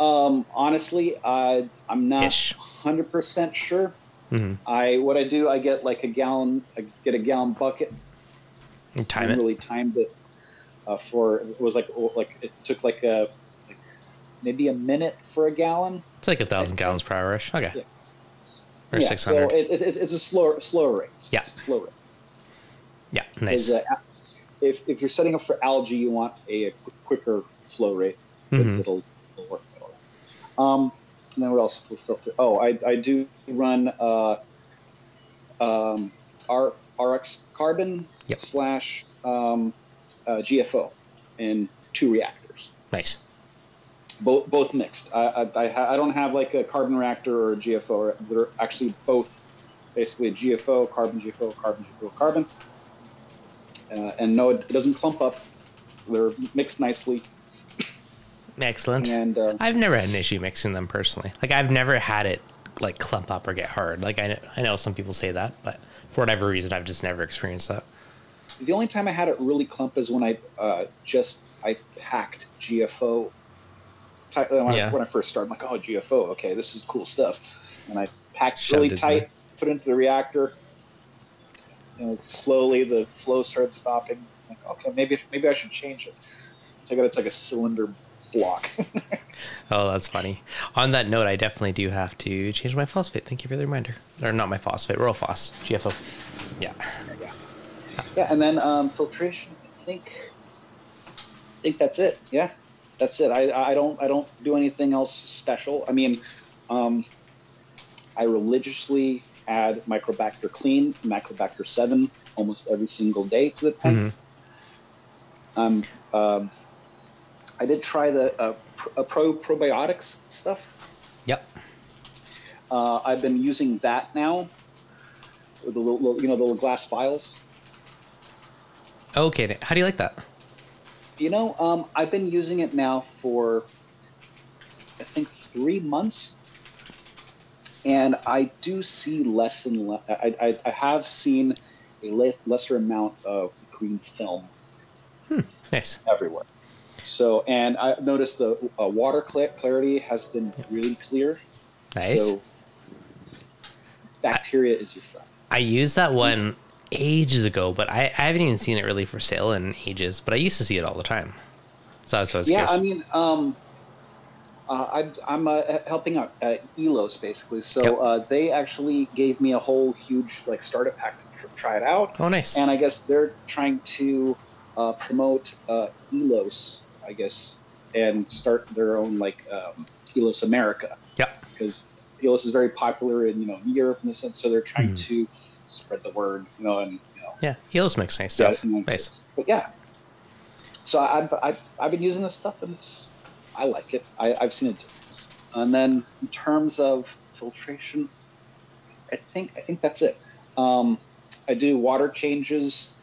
Um, honestly, I I'm not hundred percent sure. hmm I what I do, I get like a gallon, I get a gallon bucket. And Time I it. really timed it uh, for it was like like it took like a like maybe a minute for a gallon. It's like a thousand gallons per hour ish. Okay. Yeah. Or yeah, six hundred. So it, it, it's a slower slower rate. Yeah. It's a slow rate. yeah. Nice. Uh, if, if you're setting up for algae, you want a, quicker flow rate because Mhm. it'll, it'll work. Um, and then what else? Oh, I, I do run uh, um, R, RX carbon Yep. slash um, uh, GFO in two reactors, nice. both both mixed. I, I, I, don't have like a carbon reactor or a GFO. They're actually both basically a GFO, carbon GFO, carbon GFO, carbon. Uh, and no, it doesn't clump up. They're mixed nicely, Excellent. and uh, I've never had an issue mixing them personally. Like I've never had it like clump up or get hard. Like I know, I know some people say that, but for whatever reason, I've just never experienced that. the only time I had it really clump is when I uh, just I packed GFO. Ti- When, I, when I first started, I'm like, oh, GFO, okay, this is cool stuff. And I packed Shoved really tight, put it into the reactor. You know, slowly the flow started stopping. Like, okay, maybe maybe I should change it. So I got it's like a cylinder block. Oh, that's funny. On that note, I definitely do have to change my phosphate. Thank you for the reminder. Or not my phosphate, Rowaphos, GFO. Yeah. yeah. Yeah, and then um, filtration. I think. I think that's it. Yeah, that's it. I, I don't I don't do anything else special. I mean, um, I religiously add Microbacter Clean, Microbacter Seven, almost every single day to the tank. Mhm. Um, um, I did try the uh, pr- uh, pro probiotics stuff. Yep. Uh, I've been using that now. The little, little- you know, the little glass vials. Okay. How do you like that? You know, um, I've been using it now for I think three months, and I do see less and less. I, I, I have seen a le- lesser amount of green film Hmm, Nice. everywhere. So, and I've noticed the uh, water cl- clarity has been really clear. Nice. So, bacteria is your friend. I used that one ages ago, but I, I haven't even seen it really for sale in ages. But I used to see it all the time. So that's what I was Yeah, curious. I mean, um, uh, I, I'm uh, helping out uh, Elos basically. So Yep. uh, they actually gave me a whole huge like startup pack to try it out, oh, nice. and I guess they're trying to uh, promote uh, Elos, I guess, and start their own like um, Elos America Yeah. because Elos is very popular in you know Europe in the sense. So they're trying Mhm. to spread the word, you know, and you know Yeah. Heels makes nice stuff. Nice. But yeah, so I, I've, I've, I've been using this stuff and it's, I like it. I, I've seen a difference. And then in terms of filtration, I think I think that's it. Um, I do water changes.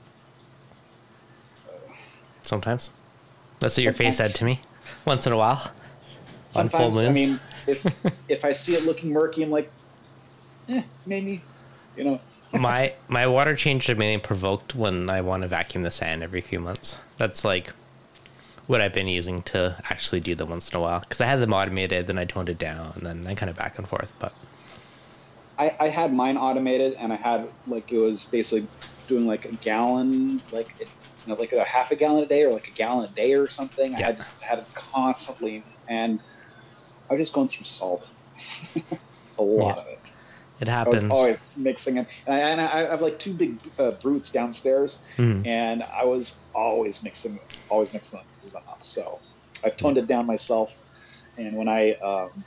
Sometimes. That's what your face said to me. Once in a while. On full Sometimes, I mean, if if I see it looking murky, I'm like, eh, maybe, you know. my my water change is mainly provoked when I want to vacuum the sand every few months. That's like what I've been using to actually do them once in a while. Because I had them automated, then I toned it down, and then I kind of back and forth. But I, I had mine automated, and I had like it was basically doing like a gallon, like it, you know, like a half a gallon a day, or like a gallon a day or something. I Yeah. had just had it constantly, and I was just going through salt, a lot Yeah. of it. it happens. I was always mixing it, and I, and I have like two big uh, brutes downstairs, Mhm. and I was always mixing, always mixing them up. So I toned it down myself, and when I um,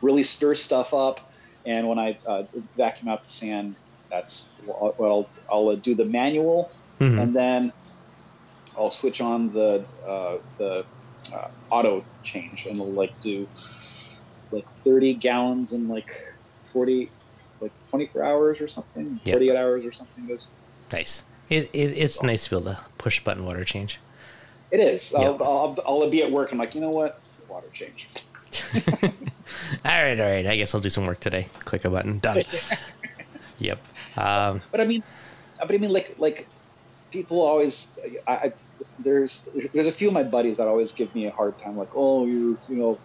really stir stuff up, and when I uh, vacuum out the sand, that's well, I'll, I'll do the manual, Mhm. and then I'll switch on the uh, the uh, auto change, and it'll like do like 30 gallons in like 40, like 24 hours or something, Yep. 48 hours or something. Goes. Nice. It, it, it's nice to be able to push button water change. It is. Yeah. I'll, I'll, I'll be at work. I'm like, you know what? Water change. all right, all right. I guess I'll do some work today. Click a button. Done. yep. Um, But I mean, but I mean, like like people always. I, I there's there's a few of my buddies that always give me a hard time. Like, oh, you're you know,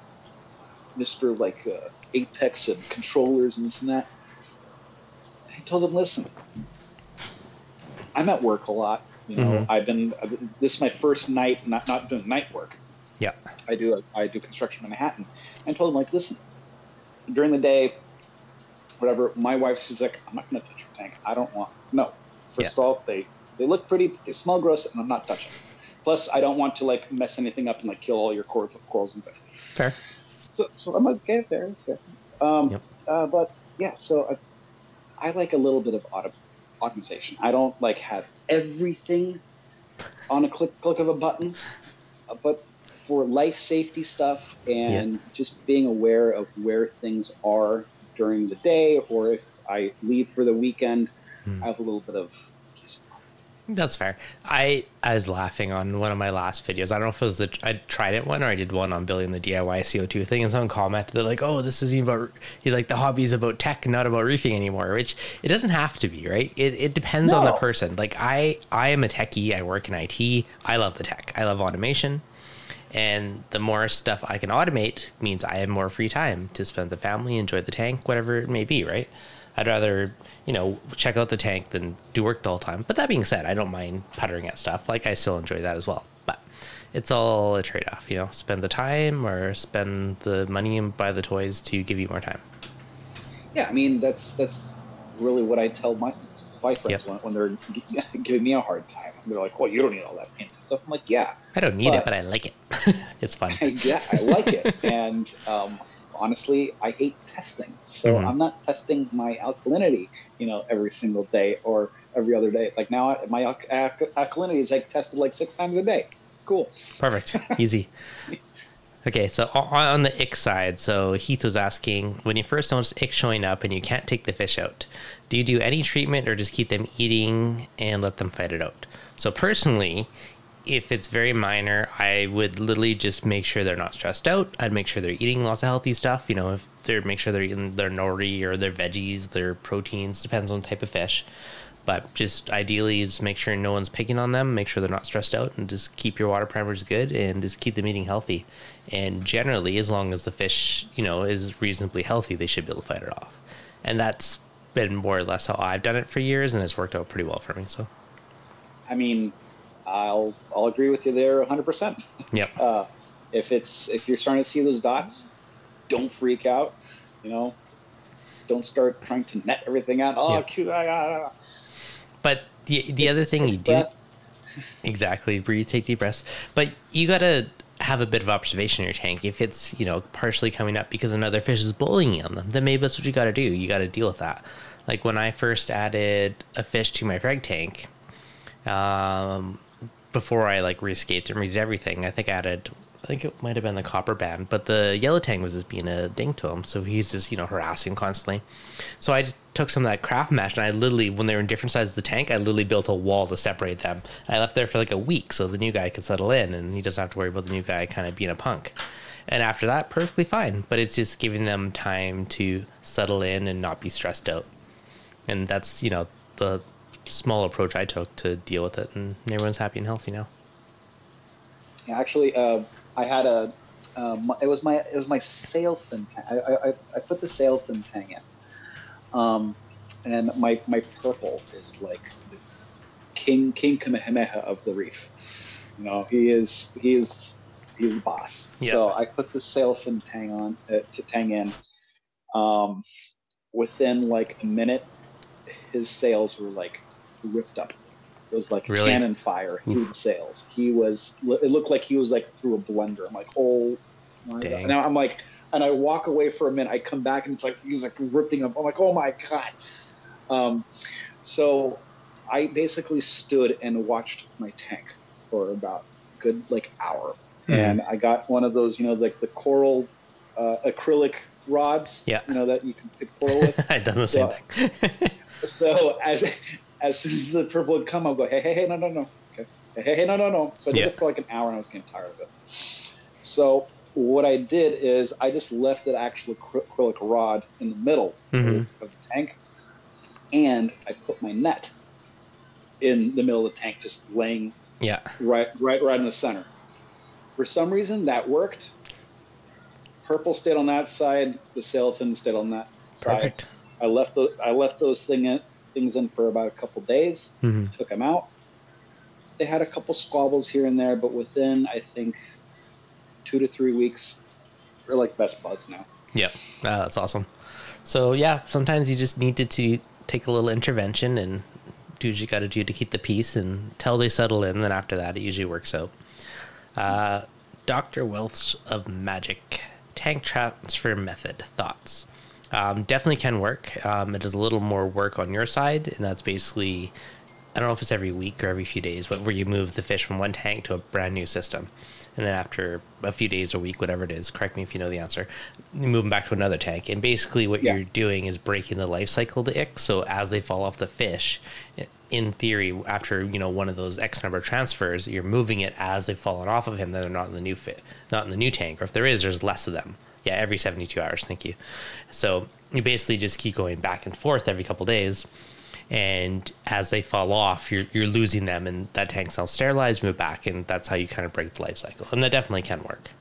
Mister like uh, Apex and controllers and this and that. I told them, listen, I'm at work a lot. You know, Mhm. I've been. This is my first night not not doing night work. yeah. I do I do construction in Manhattan. And I told them like, listen, during the day, whatever. My wife, she's like, I'm not going to touch your tank. I don't want. No. First of all, they they look pretty, they smell gross, and I'm not touching. Plus, I don't want to like mess anything up and like kill all your corals, corals and fish. Fair. So, so I'm okay, fair, it's fair. Um, Yep. uh, but yeah, so I, I like a little bit of auto, optimization. I don't like have everything on a click click of a button, uh, but for life safety stuff and just being aware of where things are during the day, or if I leave for the weekend, Hmm. I have a little bit of peace of mind. That's fair. I I was laughing on one of my last videos. I don't know if it was the I tried it one or I did one on building the DIY CO2 thing, and someone commented they're like, "Oh, this is about." He's like, "The hobby's about tech, not about reefing anymore." Which it doesn't have to be, right? It, it depends on the person. Like I I am a techie. I work in IT. I love the tech. I love automation. And the more stuff I can automate means I have more free time to spend with the family, enjoy the tank, whatever it may be, right? I'd rather, you know, check out the tank than do work the whole time. But that being said, I don't mind puttering at stuff. Like I still enjoy that as well. But it's all a trade off, you know, spend the time or spend the money and buy the toys to give you more time. Yeah, I mean that's that's really what I tell my my friends Yep. when, when they're giving me a hard time. They're like, "Well, you don't need all that fancy stuff." I'm like, "Yeah, I don't need it, But- but I like it. it's fun. I, yeah, I like it." and um, honestly, I hate testing, so Mhm. I'm not testing my alkalinity, you know, every single day or every other day. Like now, I- my alk- alk- alkalinity is like tested like six times a day. Cool. Perfect. Easy. Okay, so on the ick side, so Heath was asking when you first notice ick showing up and you can't take the fish out, do you do any treatment or just keep them eating and let them fight it out? So personally, if it's very minor, I would literally just make sure they're not stressed out. I'd make sure they're eating lots of healthy stuff. You know, if they're make sure they're eating their nori or their veggies, their proteins, depends on the type of fish. But just ideally, just make sure no one's picking on them. Make sure they're not stressed out, and just keep your water primers good, and just keep them eating healthy. And generally, as long as the fish, you know, is reasonably healthy, they should be able to fight it off. And that's been more or less how I've done it for years, and it's worked out pretty well for me. So, I mean, I'll I'll agree with you there 100. percent yep, uh, if it's if you're starting to see those dots, don't freak out. You know, don't start trying to net everything out. Oh, Yeah. cute. ah, ah, ah. But the the other thing you do exactly breathe, take deep breaths. But you gotta have a bit of observation in your tank. If it's you know partially coming up because another fish is bullying on them, then maybe that's what you gotta do. You gotta deal with that. Like when I first added a fish to my preg tank, um, before I like rescaped and redid everything, I think I added. I think it might have been the copper band, but the yellow tang was just being a ding to him, so he's just you know harassing constantly. So I took some of that craft mesh and I literally, when they were in different sides of the tank, I literally built a wall to separate them. I left there for like a week so the new guy could settle in and he doesn't have to worry about the new guy kind of being a punk. And after that, perfectly fine. But it's just giving them time to settle in and not be stressed out. And that's you know the small approach I took to deal with it, and everyone's happy and healthy now. Yeah, actually, uh, I had a. Um, it was my it was my sailfin tang. I, I, I- put the sailfin tang in, um, and my my purple is like the king king Kamehameha of the reef. You know, he is he is he's the boss. Yeah. So I put the sailfin tang on uh, to tang in. Um, within like a minute, his sails were like ripped up. It was like Really? cannon fire through the sails. He was. It looked like he was like through a blender. I'm like, oh my Dang. god. Now I'm like, and I walk away for a minute. I come back and it's like he's like ripping up. I'm like, oh my god. Um, so I basically stood and watched my tank for about a good like hour, mm. and I got one of those, you know, like the coral uh, acrylic rods, yeah, you know that you can pick coral with. I've done the same thing. so as as soon as the purple would come, I'll go, hey, hey, hey, no, no, no, okay, hey, hey, no, no, no. So I did yeah. it for like an hour, and I was getting tired of it. So what I did is I just left that actual acrylic rod in the middle mm-hmm. of the tank, and I put my net in the middle of the tank, just laying yeah right right right in the center. For some reason, that worked. Purple stayed on that side. The sailfin stayed on that side. Perfect. I left the I left those thing in, things in for about a couple days. Mm-hmm. Took them out. They had a couple squabbles here and there, but within I think two to three weeks, we're like best buds now. Yeah, uh, that's awesome. So yeah, sometimes you just need to, to take a little intervention and do what you got to do to keep the peace and until they settle in. Then after that, it usually works out. Uh, Doctor Wealths of Magic tank transfer method thoughts. Um, definitely can work. Um, it is a little more work on your side, and that's basically I don't know if it's every week or every few days, but where you move the fish from one tank to a brand new system and then after a few days or a week, whatever it is, correct me if you know the answer, you move them back to another tank. And basically, what yeah. you're doing is breaking the life cycle of the ick. So as they fall off the fish, in theory, after you know one of those X number of transfers, you're moving it as they've fallen off of him. Then they're not in the new fit, not in the new tank, or if there is, there's less of them. Yeah, every 72 hours. Thank you. So you basically just keep going back and forth every couple days and as they fall off, you're you're losing them, and that tank's now sterilized, move back, and that's how you kind of break the life cycle, and that definitely can work.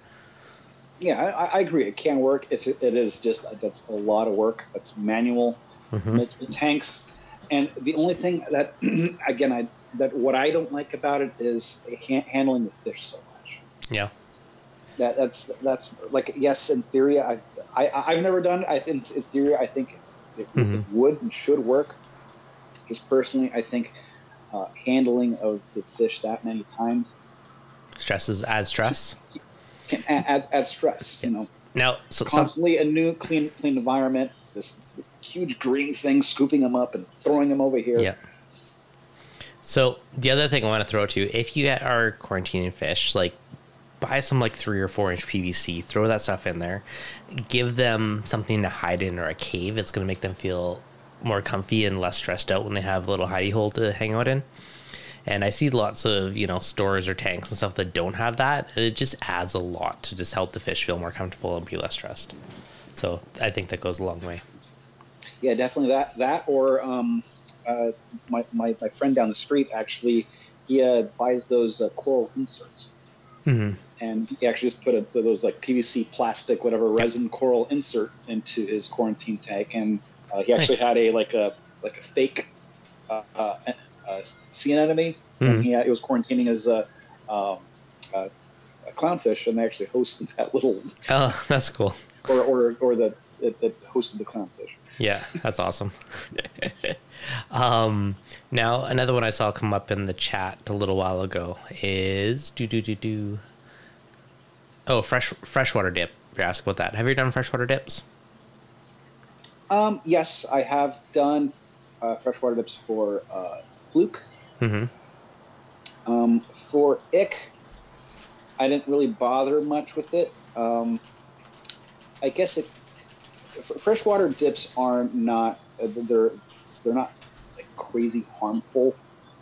Yeah, I, I agree. It can work. It's, it is just that's a lot of work. That's manual mm-hmm. tanks, and the only thing that again I that what I don't like about it is handling the fish so much. Yeah. That that's that's like yes, in theory, I, I I've never done. It. I think in theory, I think it, mm-hmm. it would and should work just personally, I think uh, handling of the fish that many times stresses add stress. Can add, add stress. You know. Now, so, constantly some... a new clean clean environment. This huge green thing scooping them up and throwing them over here. Yeah. So the other thing I want to throw to you, if you are quarantining fish, like buy some like three or four inch PVC, throw that stuff in there, give them something to hide in or a cave. It's going to make them feel more comfy and less stressed out when they have a little hidey hole to hang out in. And I see lots of, you know, stores or tanks and stuff that don't have that. It just adds a lot to just help the fish feel more comfortable and be less stressed. So I think that goes a long way. Yeah, definitely that. That or um, uh, my, my, my friend down the street actually, he uh, buys those uh, coral inserts. Mm-hmm. And he actually just put a, those like PVC plastic, whatever resin coral insert into his quarantine tank. And uh, he actually nice. had a like a like a fake uh, uh, uh sea anemone. Mm-hmm. He, had, he was quarantining as a, um, a, clownfish, and they actually hosted that little. Oh, that's cool. Or or or the that hosted the clownfish. Yeah, that's awesome. um, now another one I saw come up in the chat a little while ago is do do do do. Oh, fresh freshwater dip. You're asking about that. Have you done freshwater dips? Um, yes, I have done uh, freshwater dips for uh, fluke. Mm-hmm. Um, for ick, I didn't really bother much with it. Um, I guess it freshwater dips are not uh, they're they're not like crazy harmful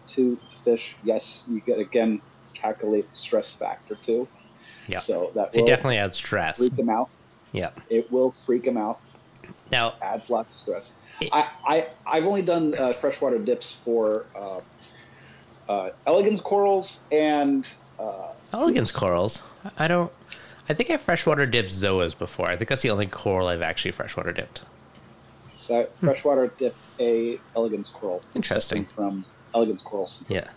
to fish. Yes, you get again calculate stress factor too. Yeah. So that it definitely adds stress. Freak them out. Yeah. It will freak them out. Now adds lots of stress. It, I, I I've only done uh, freshwater dips for uh, uh, elegans corals and uh, elegans corals. I don't. I think I freshwater dipped zoas before. I think that's the only coral I've actually freshwater dipped. So hmm. freshwater dipped a elegans coral. Interesting. From elegans corals. Yeah.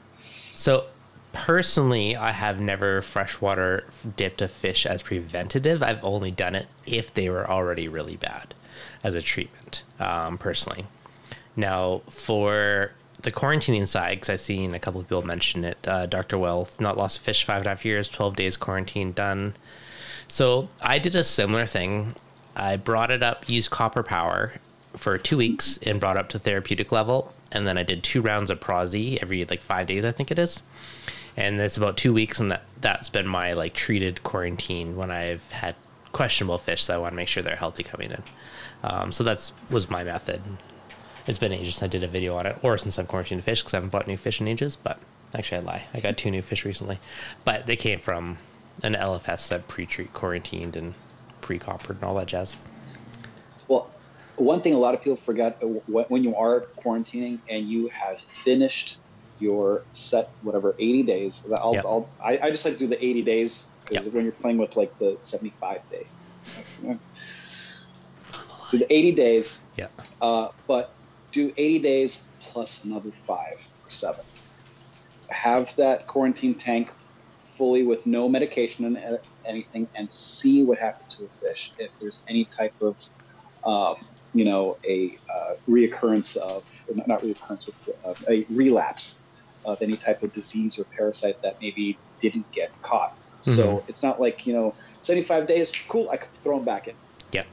So personally, I have never freshwater dipped a fish as preventative. I've only done it if they were already really bad as a treatment, um, personally. Now, for the quarantining side, because I've seen a couple of people mention it, uh, Dr. Wealth, not lost a fish five and a half years, 12 days quarantine done. So I did a similar thing. I brought it up, used copper power for two weeks and brought up to therapeutic level. And then I did two rounds of Pro-Z every like five days, I think it is. And it's about two weeks, and that that's been my like treated quarantine when I've had questionable fish. So I want to make sure they're healthy coming in. Um, so that's was my method. It's been ages since I did a video on it, or since I've quarantined fish because I haven't bought new fish in ages. But actually, I lie. I got two new fish recently, but they came from an LFS that pre-treat quarantined and pre-coppered and all that jazz. Well, one thing a lot of people forget uh, when you are quarantining and you have finished your set whatever 80 days I'll, yep. I'll I, I, just like to do the 80 days because yep. when you're playing with like the 75 days. Do the 80 days yeah. uh, but do 80 days plus another five or seven. Have that quarantine tank fully with no medication and anything and see what happens to the fish if there's any type of um, you know a uh, reoccurrence of not reoccurrence what's the, uh, a relapse of any type of disease or parasite that maybe didn't get caught. Mm-hmm. So it's not like, you know, 75 days, cool, I could throw them back in. Yep.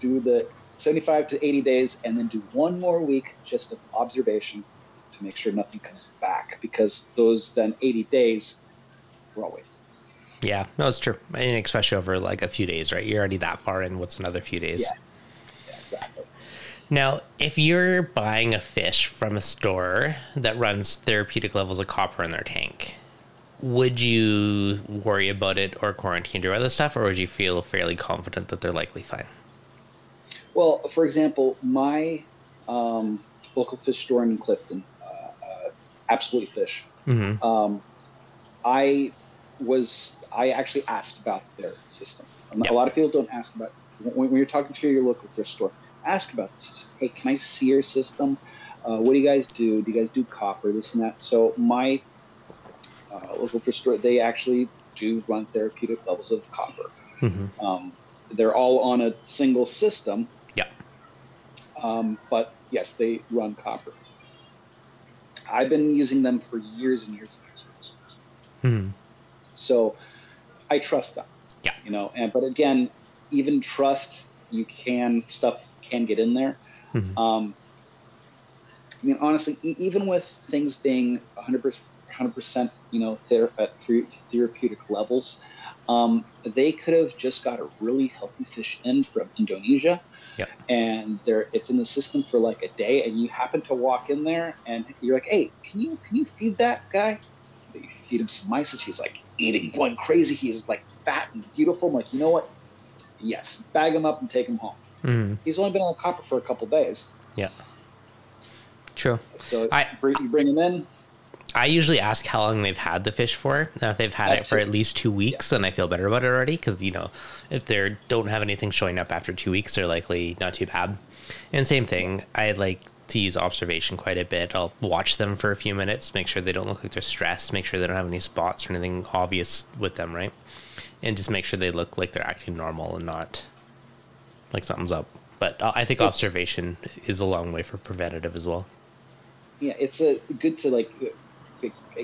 Do the 75 to 80 days and then do one more week just of observation to make sure nothing comes back because those then 80 days were always. Yeah, no, it's true. And especially over like a few days, right? You're already that far in. What's another few days? Yeah, yeah exactly. Now, if you're buying a fish from a store that runs therapeutic levels of copper in their tank, would you worry about it or quarantine or other stuff, or would you feel fairly confident that they're likely fine? Well, for example, my um, local fish store in Clifton, uh, uh, Absolutely Fish, mm-hmm. um, I was I actually asked about their system. Yep. A lot of people don't ask about when, when you're talking to your local fish store ask about this. Hey, can I see your system? Uh, what do you guys do? Do you guys do copper, this and that? So my uh, local store, they actually do run therapeutic levels of copper. Mm-hmm. Um, they're all on a single system. Yeah. Um, but yes, they run copper. I've been using them for years and years and years. And years. Mm-hmm. So I trust them. Yeah. You know, and but again, even trust you can stuff can get in there. Mm-hmm. Um, I mean, honestly, e- even with things being 100%, 100% you know, ther- at therapeutic levels, um, they could have just got a really healthy fish in from Indonesia, yep. and they're it's in the system for like a day, and you happen to walk in there, and you're like, "Hey, can you can you feed that guy?" You feed him some mice, and he's like eating, going crazy. He's like fat and beautiful. I'm like, you know what? Yes, bag him up and take him home. Mm-hmm. He's only been on the copper for a couple days. Yeah. True. So I, you bring him in. I usually ask how long they've had the fish for. Now, if they've had it for at least two weeks, yeah. then I feel better about it already. Because you know, if they don't have anything showing up after two weeks, they're likely not too bad. And same thing, I like to use observation quite a bit. I'll watch them for a few minutes, make sure they don't look like they're stressed, make sure they don't have any spots or anything obvious with them, right? And just make sure they look like they're acting normal and not like something's up. But I think it's, observation is a long way for preventative as well. Yeah, it's a good to like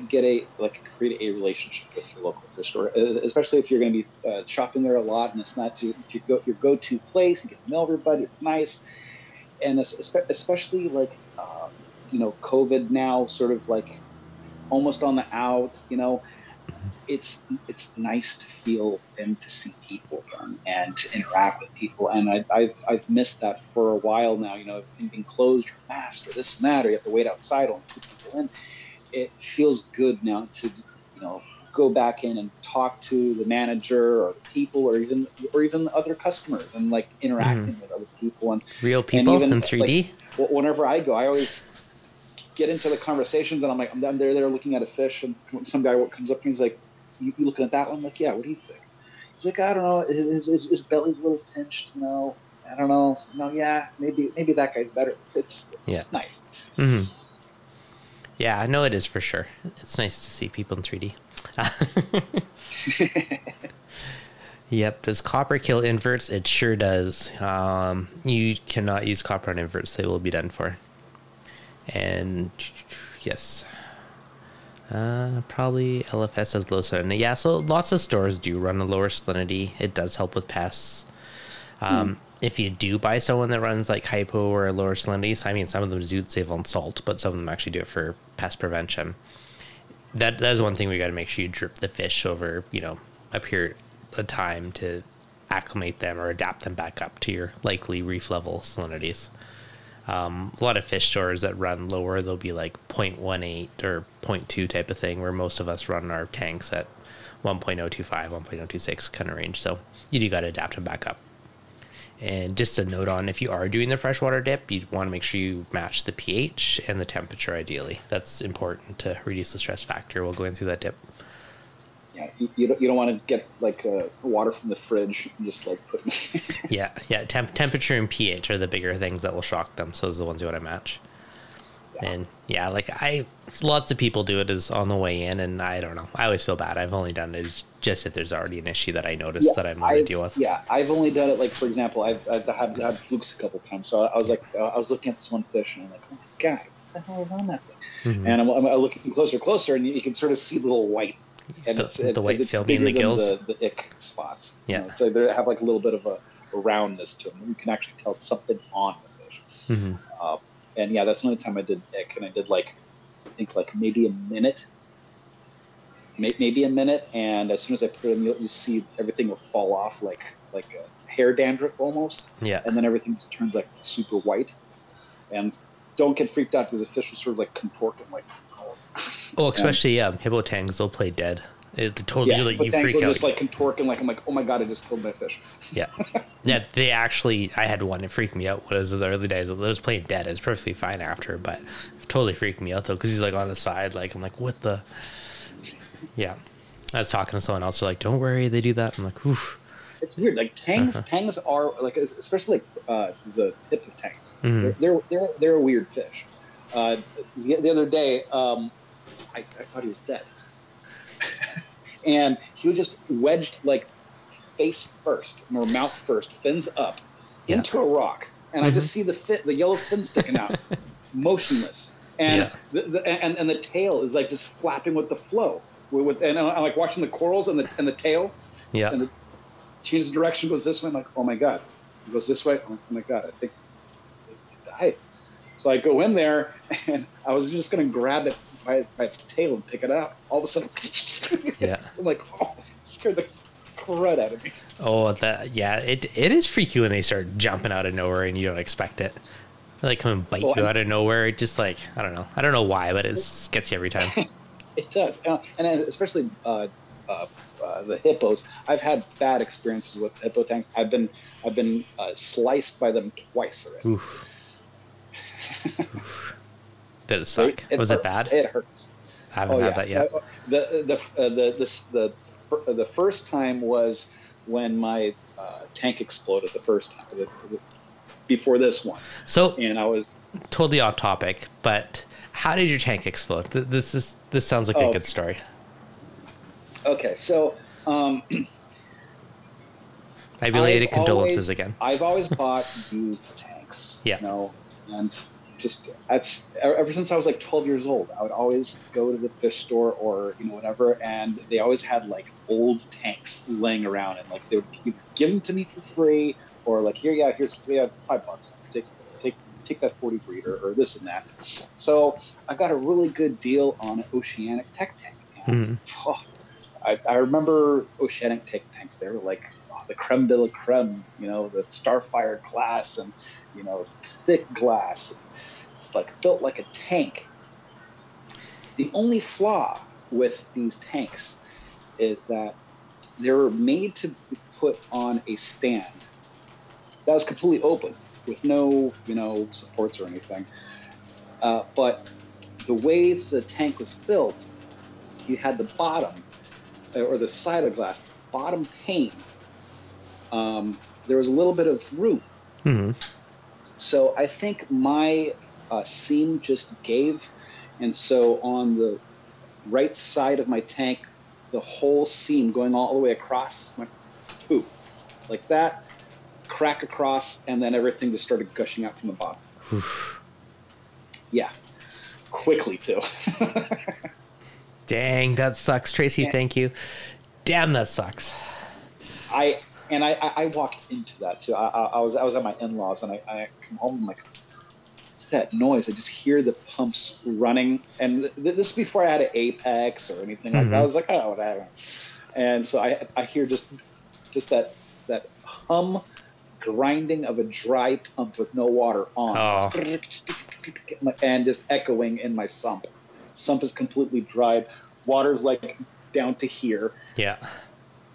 get a like create a relationship with your local thrift store, uh, especially if you're going to be uh, shopping there a lot and it's not to, if you go your go-to place You get to know everybody. It's nice, and especially like um, you know COVID now, sort of like almost on the out. You know, it's it's nice to feel and to see people and, and to interact with people. And I, have I've missed that for a while now. You know, being closed or masked or this and that, or you have to wait outside only two people in. It feels good now to you know go back in and talk to the manager or the people or even or even other customers and like interacting mm. with other people and real people and even, in 3D. Like, whenever I go, I always get into the conversations and I'm like, I'm there, there looking at a fish and some guy comes up and he's like, you, you looking at that one? Like, yeah, what do you think? He's like, I don't know. His, his, his belly's a little pinched. No, I don't know. No, yeah, maybe maybe that guy's better. It's it's, yeah. nice. Mm-hmm. Yeah, I know it is for sure. It's nice to see people in 3D. yep. Does copper kill inverts? It sure does. Um, you cannot use copper on inverts; they will be done for. And yes, uh, probably LFS has low salinity. Yeah, so lots of stores do run a lower salinity. It does help with pests. Um, hmm. If you do buy someone that runs like hypo or a lower salinity, so I mean, some of them do save on salt, but some of them actually do it for pest prevention. that that's one thing we got to make sure you drip the fish over you know a period of time to acclimate them or adapt them back up to your likely reef level salinities. Um, a lot of fish stores that run lower, they'll be like 0.18 or 0.2 type of thing, where most of us run our tanks at 1.025, 1.026 kind of range. So you do got to adapt them back up. And just a note on if you are doing the freshwater dip, you want to make sure you match the pH and the temperature ideally. That's important to reduce the stress factor while going through that dip. Yeah, you, you don't, you don't want to get like uh, water from the fridge and just like put. yeah, yeah. Temp- temperature and pH are the bigger things that will shock them. So those are the ones you want to match. Yeah. And yeah, like I, lots of people do it is on the way in, and I don't know. I always feel bad. I've only done it just if there's already an issue that I noticed yeah, that I'm going to deal with. Yeah, I've only done it like for example, I've, I've had, had flukes a couple times. So I was like, uh, I was looking at this one fish, and I'm like, oh my god, what the hell is on that thing? Mm-hmm. And I'm, I'm, looking closer, closer, and you, you, can sort of see the little white. And the, it's, the white it's film in the gills. The, the ick spots. Yeah, you know, so they have like a little bit of a, a roundness to them. You can actually tell it's something on the fish. Mm-hmm. Uh, and yeah, that's the only time I did ick, and I did like I think like maybe a minute, maybe a minute, and as soon as I put it in, you, you see everything will fall off like like a hair dandruff almost. Yeah. And then everything just turns like super white, and don't get freaked out because the fish will sort of like contort and like. Oh, especially yeah, hippo tangs they'll play dead. It totally yeah, like you freak out. just like contorting, like I'm like, oh my god, I just killed my fish. Yeah, yeah. They actually, I had one. It freaked me out. What was the early days? It was playing dead. It was perfectly fine after, but it totally freaked me out though because he's like on the side. Like I'm like, what the? Yeah, I was talking to someone else. They're like, don't worry, they do that. I'm like, oof. It's weird. Like tangs, uh-huh. tangs are like, especially like uh, the hippo tangs. Mm-hmm. They're, they're, they're they're a weird fish. Uh, the, the other day, um, I, I thought he was dead and he was just wedged like face first or mouth first, fins up yeah. into a rock, and mm-hmm. I just mm-hmm. see the fit, the yellow fin sticking out, motionless, and yeah. the, the, and and the tail is like just flapping with the flow. With, and I'm like watching the corals and the and the tail. Yeah. And the changes direction, goes this way. I'm like, oh my god. It goes this way. Oh my god, I think it died. So I go in there, and I was just gonna grab it by, by its tail and pick it up. All of a sudden, yeah, I'm like, oh, scared the crud out of me. Oh, that yeah, it it is freaky when they start jumping out of nowhere and you don't expect it. They like come and bite well, you out of nowhere. It just like I don't know, I don't know why, but it gets you every time. it does, uh, and especially uh, uh, uh, the hippos. I've had bad experiences with hippo tangs. I've been I've been uh, sliced by them twice already. Oof. Oof. Did it suck? It, it was hurts. it bad? It hurts. I haven't oh, had yeah. that yet. Uh, the the, uh, the the the the first time was when my uh, tank exploded. The first time, the, the, before this one. So and I was totally off topic, but how did your tank explode? This is this sounds like oh, a good story. Okay, so um, my belated condolences again. I've always bought used tanks. Yeah. You know, and just that's ever since I was like 12 years old. I would always go to the fish store or you know whatever, and they always had like old tanks laying around, and like they would give them to me for free, or like here, yeah, here's we have five bucks. Take take take that 40 breeder or this and that. So I got a really good deal on an Oceanic Tech tank. And, mm-hmm. oh, I, I remember Oceanic Tech tanks. They were like oh, the creme de la creme, you know, the Starfire class and you know thick glass it's like built like a tank. The only flaw with these tanks is that they're made to be put on a stand that was completely open with no, you know, supports or anything. Uh, but the way the tank was built, you had the bottom uh, or the side of glass, bottom pane. Um, there was a little bit of room. Mm-hmm. So I think my uh, seam just gave. And so on the right side of my tank, the whole seam going all the way across went poof, like that, crack across, and then everything just started gushing out from the bottom. Oof. Yeah, quickly too. Dang, that sucks, Tracy. And, thank you. Damn, that sucks. I and I, I walked into that too. I, I, was I was at my in laws and I, I come home I'm like, what's that noise? I just hear the pumps running, and th- this is before I had an Apex or anything like that. I Mhm. was like, oh, whatever. And so I I hear just just that that hum grinding of a dry pump with no water on Oh. and just echoing in my sump sump is completely dried water's like down to here Yeah.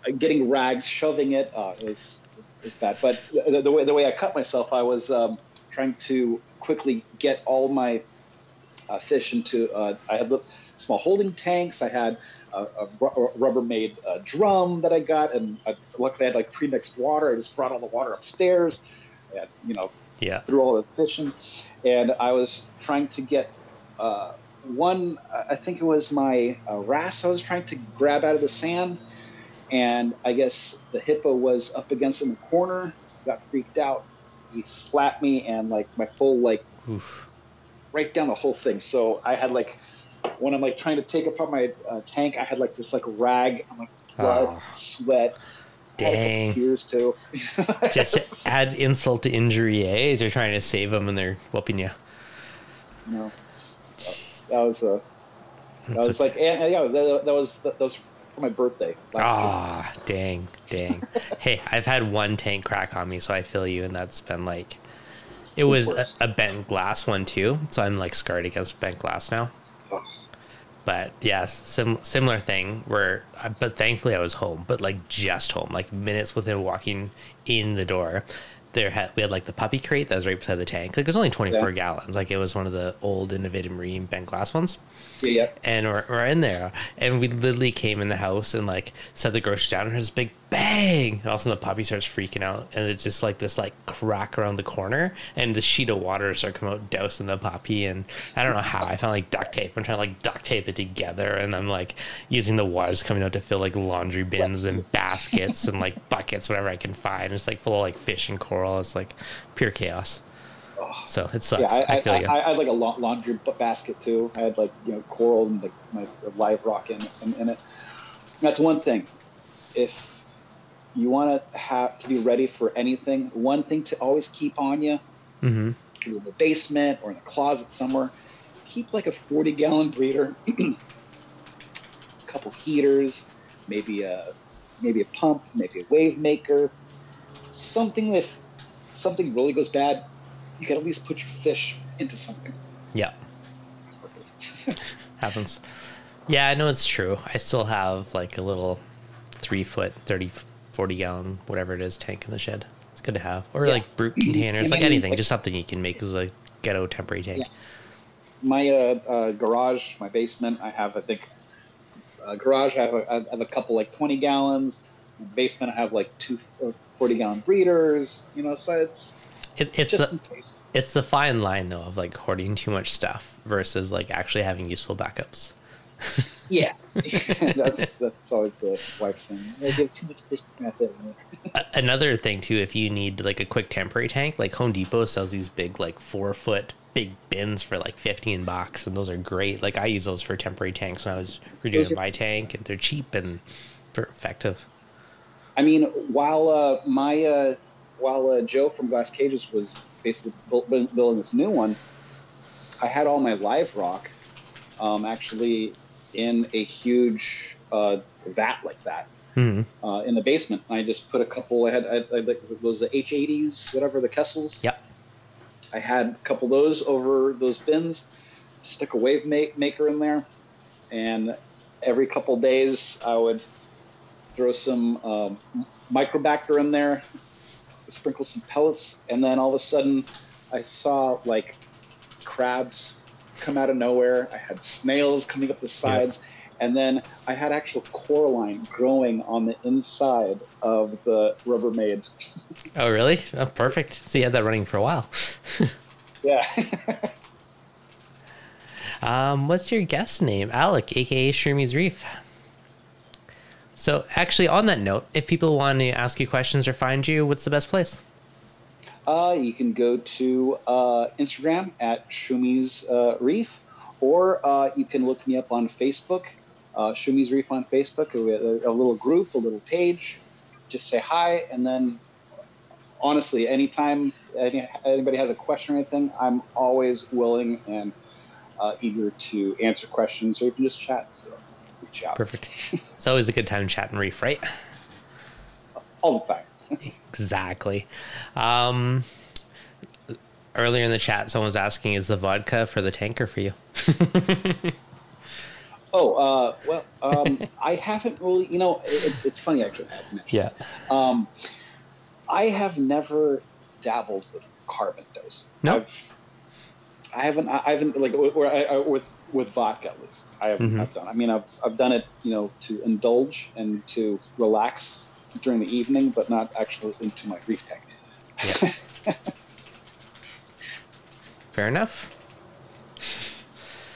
Uh, getting rags shoving it uh, is is bad but the, the way the way i cut myself i was um, trying to quickly get all my uh, fish into uh, i had small holding tanks i had a, a ru- rubbermaid uh, drum that i got and I, luckily i had like pre-mixed water i just brought all the water upstairs and you know Yeah. through all the fishing, and I was trying to get uh, one. I think it was my uh, wrasse. I was trying to grab out of the sand, and I guess the hippo was up against in the corner. Got freaked out. He slapped me, and like my full like Oof. right down the whole thing. So I had like when I'm like trying to take apart my uh, tank, I had like this like rag. I'm like blood, Oh. sweat. I had a couple Dang. tears too. Just to add insult to injury, eh? As you're trying to save them and they're whooping you. No, that was a. That was a- like, and, yeah, that, that was that was for my birthday. Ah, dang, dang. hey, I've had one tank crack on me, so I feel you, and that's been like, it was a, a bent glass one too, so I'm like scarred against bent glass now. year. But yes, sim- similar thing where, uh, but thankfully I was home, but like just home, like minutes within walking in the door. There had we had like the puppy crate that was right beside the tank. Like it was only 24 Yeah. gallons. Like it was one of the old innovative marine bent glass ones Yeah, yeah. and we're, we're in there and we literally came in the house and like set the groceries down and there's a big bang! And all of a sudden the puppy starts freaking out and it's just like this like crack around the corner and the sheet of water started coming out dousing the puppy and i don't know how i found like duct tape. I'm trying to like duct tape it together and i'm like using the waters coming out to fill like laundry bins and baskets and like buckets whatever i can find. It's like full of like fish and coral. It's like pure chaos. So it sucks. Yeah, I, i, I, feel I, you I had like a laundry basket too. I had like you know coral and like my live rock in, in, in it. And that's one thing. If you want to have to be ready for anything, one thing to always keep on you, hmm in the basement or in the closet somewhere, keep like a 40 gallon breeder, a couple heaters, maybe a maybe a pump, maybe a wave maker, something that if something really goes bad, you can at least put your fish into something. yeah happens. Yeah, I know it's true. I still have like a little three foot, 30, 40 gallon, whatever it is, tank in the shed. It's good to have. Or Yeah. like brute containers, And like anything, like- just something you can make as a ghetto temporary tank. Yeah. My uh, uh, garage, my basement, I have I think uh, garage. I have a, I have a couple like 20 gallons. Basement, I have like two uh, 40 gallon breeders. You know, so it's It, it's just the in case. it's the fine line though of like hoarding too much stuff versus like actually having useful backups. Yeah, that's that's always the wife's thing. I give too much fish method. Another thing too, if you need like a quick temporary tank, like Home Depot sells these big like four foot big bins for like fifteen bucks, and those are great. Like I use those for temporary tanks when I was redoing my tank, and they're cheap and they're effective. I mean, while uh, my uh, while uh, Joe from Glass Cages was basically build, build- building this new one, I had all my live rock um, actually in a huge uh, vat like that hmm uh, in the basement. I just put a couple. I had, I, I like those the H80s, whatever the Kessils. Yep. I had a couple of those over those bins. Stick a wave ma- maker in there, and every couple days I would throw some um, microbacter in there, sprinkle some pellets, and then all of a sudden I saw like crabs come out of nowhere. I had snails coming up the sides, and then I had actual coralline growing on the inside of the Rubbermaid. Oh really? Oh, perfect. So you had that running for a while. Yeah. Um, what's your guest name? Alec, aka Shroomies Reef. So actually, on that note, if people want to ask you questions or find you, what's the best place? Uh, you can go to uh, Instagram at Shroomies uh, Reef, or uh, you can look me up on Facebook, uh, Shroomies Reef on Facebook. We have A, a little group, a little page. Just say hi, and then honestly, anytime any, anybody has a question or anything, I'm always willing and uh, eager to answer questions or even just chat. So reach out. Perfect. it's always a good time to chat and reef, right? All the time. Exactly. Um, earlier in the chat, someone was asking, "Is the vodka for the tanker for you?" oh, uh, well, um, I haven't really. You know, it's it's funny actually. Yeah. Um, I have never dabbled with carbon dose. No. I've, I haven't. I haven't like or I, I, with with vodka at least. I haven't Mhm. I've done. I mean, I've I've done it. You know, to indulge and to relax during the evening, but not actually into my reef tank. Yeah. Fair enough.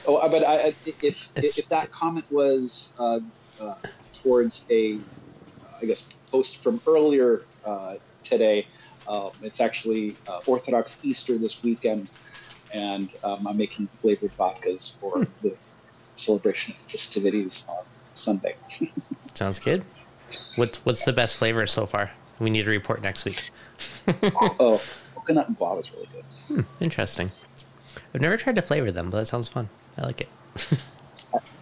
Oh, but I, I- if It's- if that comment was uh, uh, towards a, uh, I guess, post from earlier uh, today, um, it's actually uh, Orthodox Easter this weekend, and um, I'm making flavored vodkas for the celebration of festivities on Sunday. Sounds good. What's what's the best flavor so far? We need to report next week. oh, coconut and guava is really good. Interesting. I've never tried to flavor them, but that sounds fun. I like it.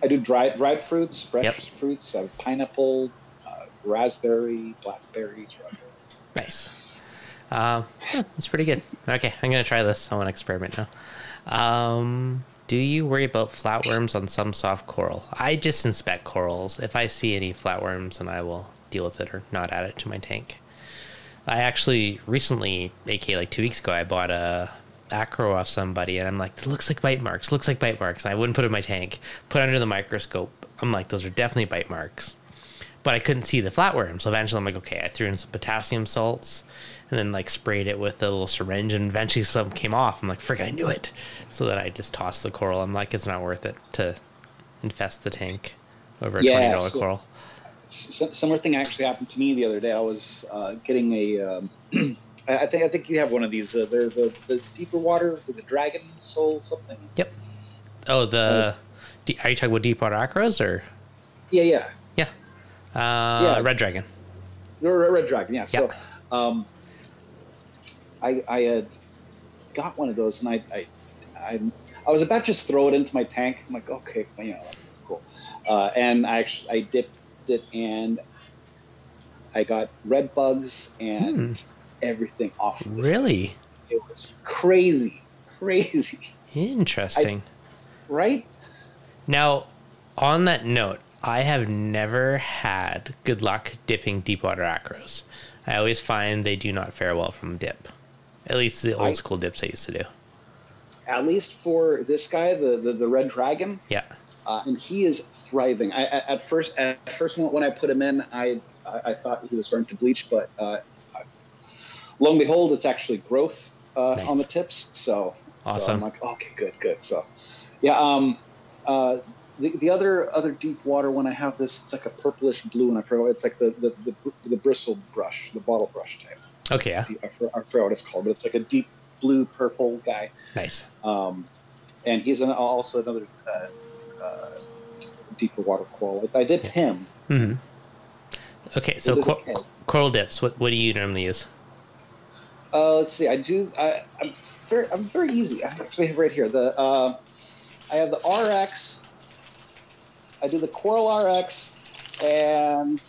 I do dried dried fruits, fresh Yep. fruits. I have pineapple, uh, raspberry, blackberries. Nice. Um, yeah, it's pretty good. Okay, I'm gonna try this. I want to experiment now. Um, do you worry about flatworms on some soft coral? I just inspect corals. If I see any flatworms, then I will deal with it or not add it to my tank. I actually recently, aka like two weeks ago, I bought a acro off somebody, and I'm like, it looks like bite marks. Looks like bite marks. And I wouldn't put it in my tank. Put under the microscope. I'm like, those are definitely bite marks but I couldn't see the flatworm. So eventually I'm like, okay, I threw in some potassium salts and then like sprayed it with a little syringe and eventually some came off. I'm like, frick, I knew it. So then I just tossed the coral. I'm like, it's not worth it to infest the tank over a Yeah, $20 so- coral. Similar thing actually happened to me the other day. I was uh, getting a. Um, I think I think you have one of these. Uh, they're the, the deeper water, the dragon soul something. Yep. Oh, the, de- are you talking about deep water acros or? Yeah, yeah, Yeah. Uh, Yeah. Red Dragon. the red, dragon. Yeah. So, um, I I had got one of those, and I I I, I was about to just throw it into my tank. I'm like, okay, you know, that's cool. Uh, and I actually I dipped it, and I got red bugs and everything off. Of Really? It was crazy, crazy, Interesting. right? Now, on that note, I have never had good luck dipping deep water acros. I always find they do not fare well from dip. At least the old I- school dips I used to do. At least for this guy, the the, the red dragon, Yeah. uh, and he is thriving. I, at at first, at first when when I put him in, I I, I thought he was starting to bleach, but uh, lo and behold, it's actually growth uh, Nice. on the tips. So, so Awesome. I'm like, okay, good, good. So, yeah. Um, uh, the, the other other deep water one I have this, it's like a purplish blue, and I forgot. It's like the the, the, the bristle brush, the bottle brush type. Okay, yeah. I forgot, I forgot what it's called, but it's like a deep blue purple guy. Nice. Um, and he's an, also another uh, uh, deeper water coral. I did him. hmm Okay, so cor- coral dips, what, what do you normally use? Uh, let's see. I do. I, I'm very. I'm very easy. I actually have right here the. Uh, I have the RX. I do the Coral RX, and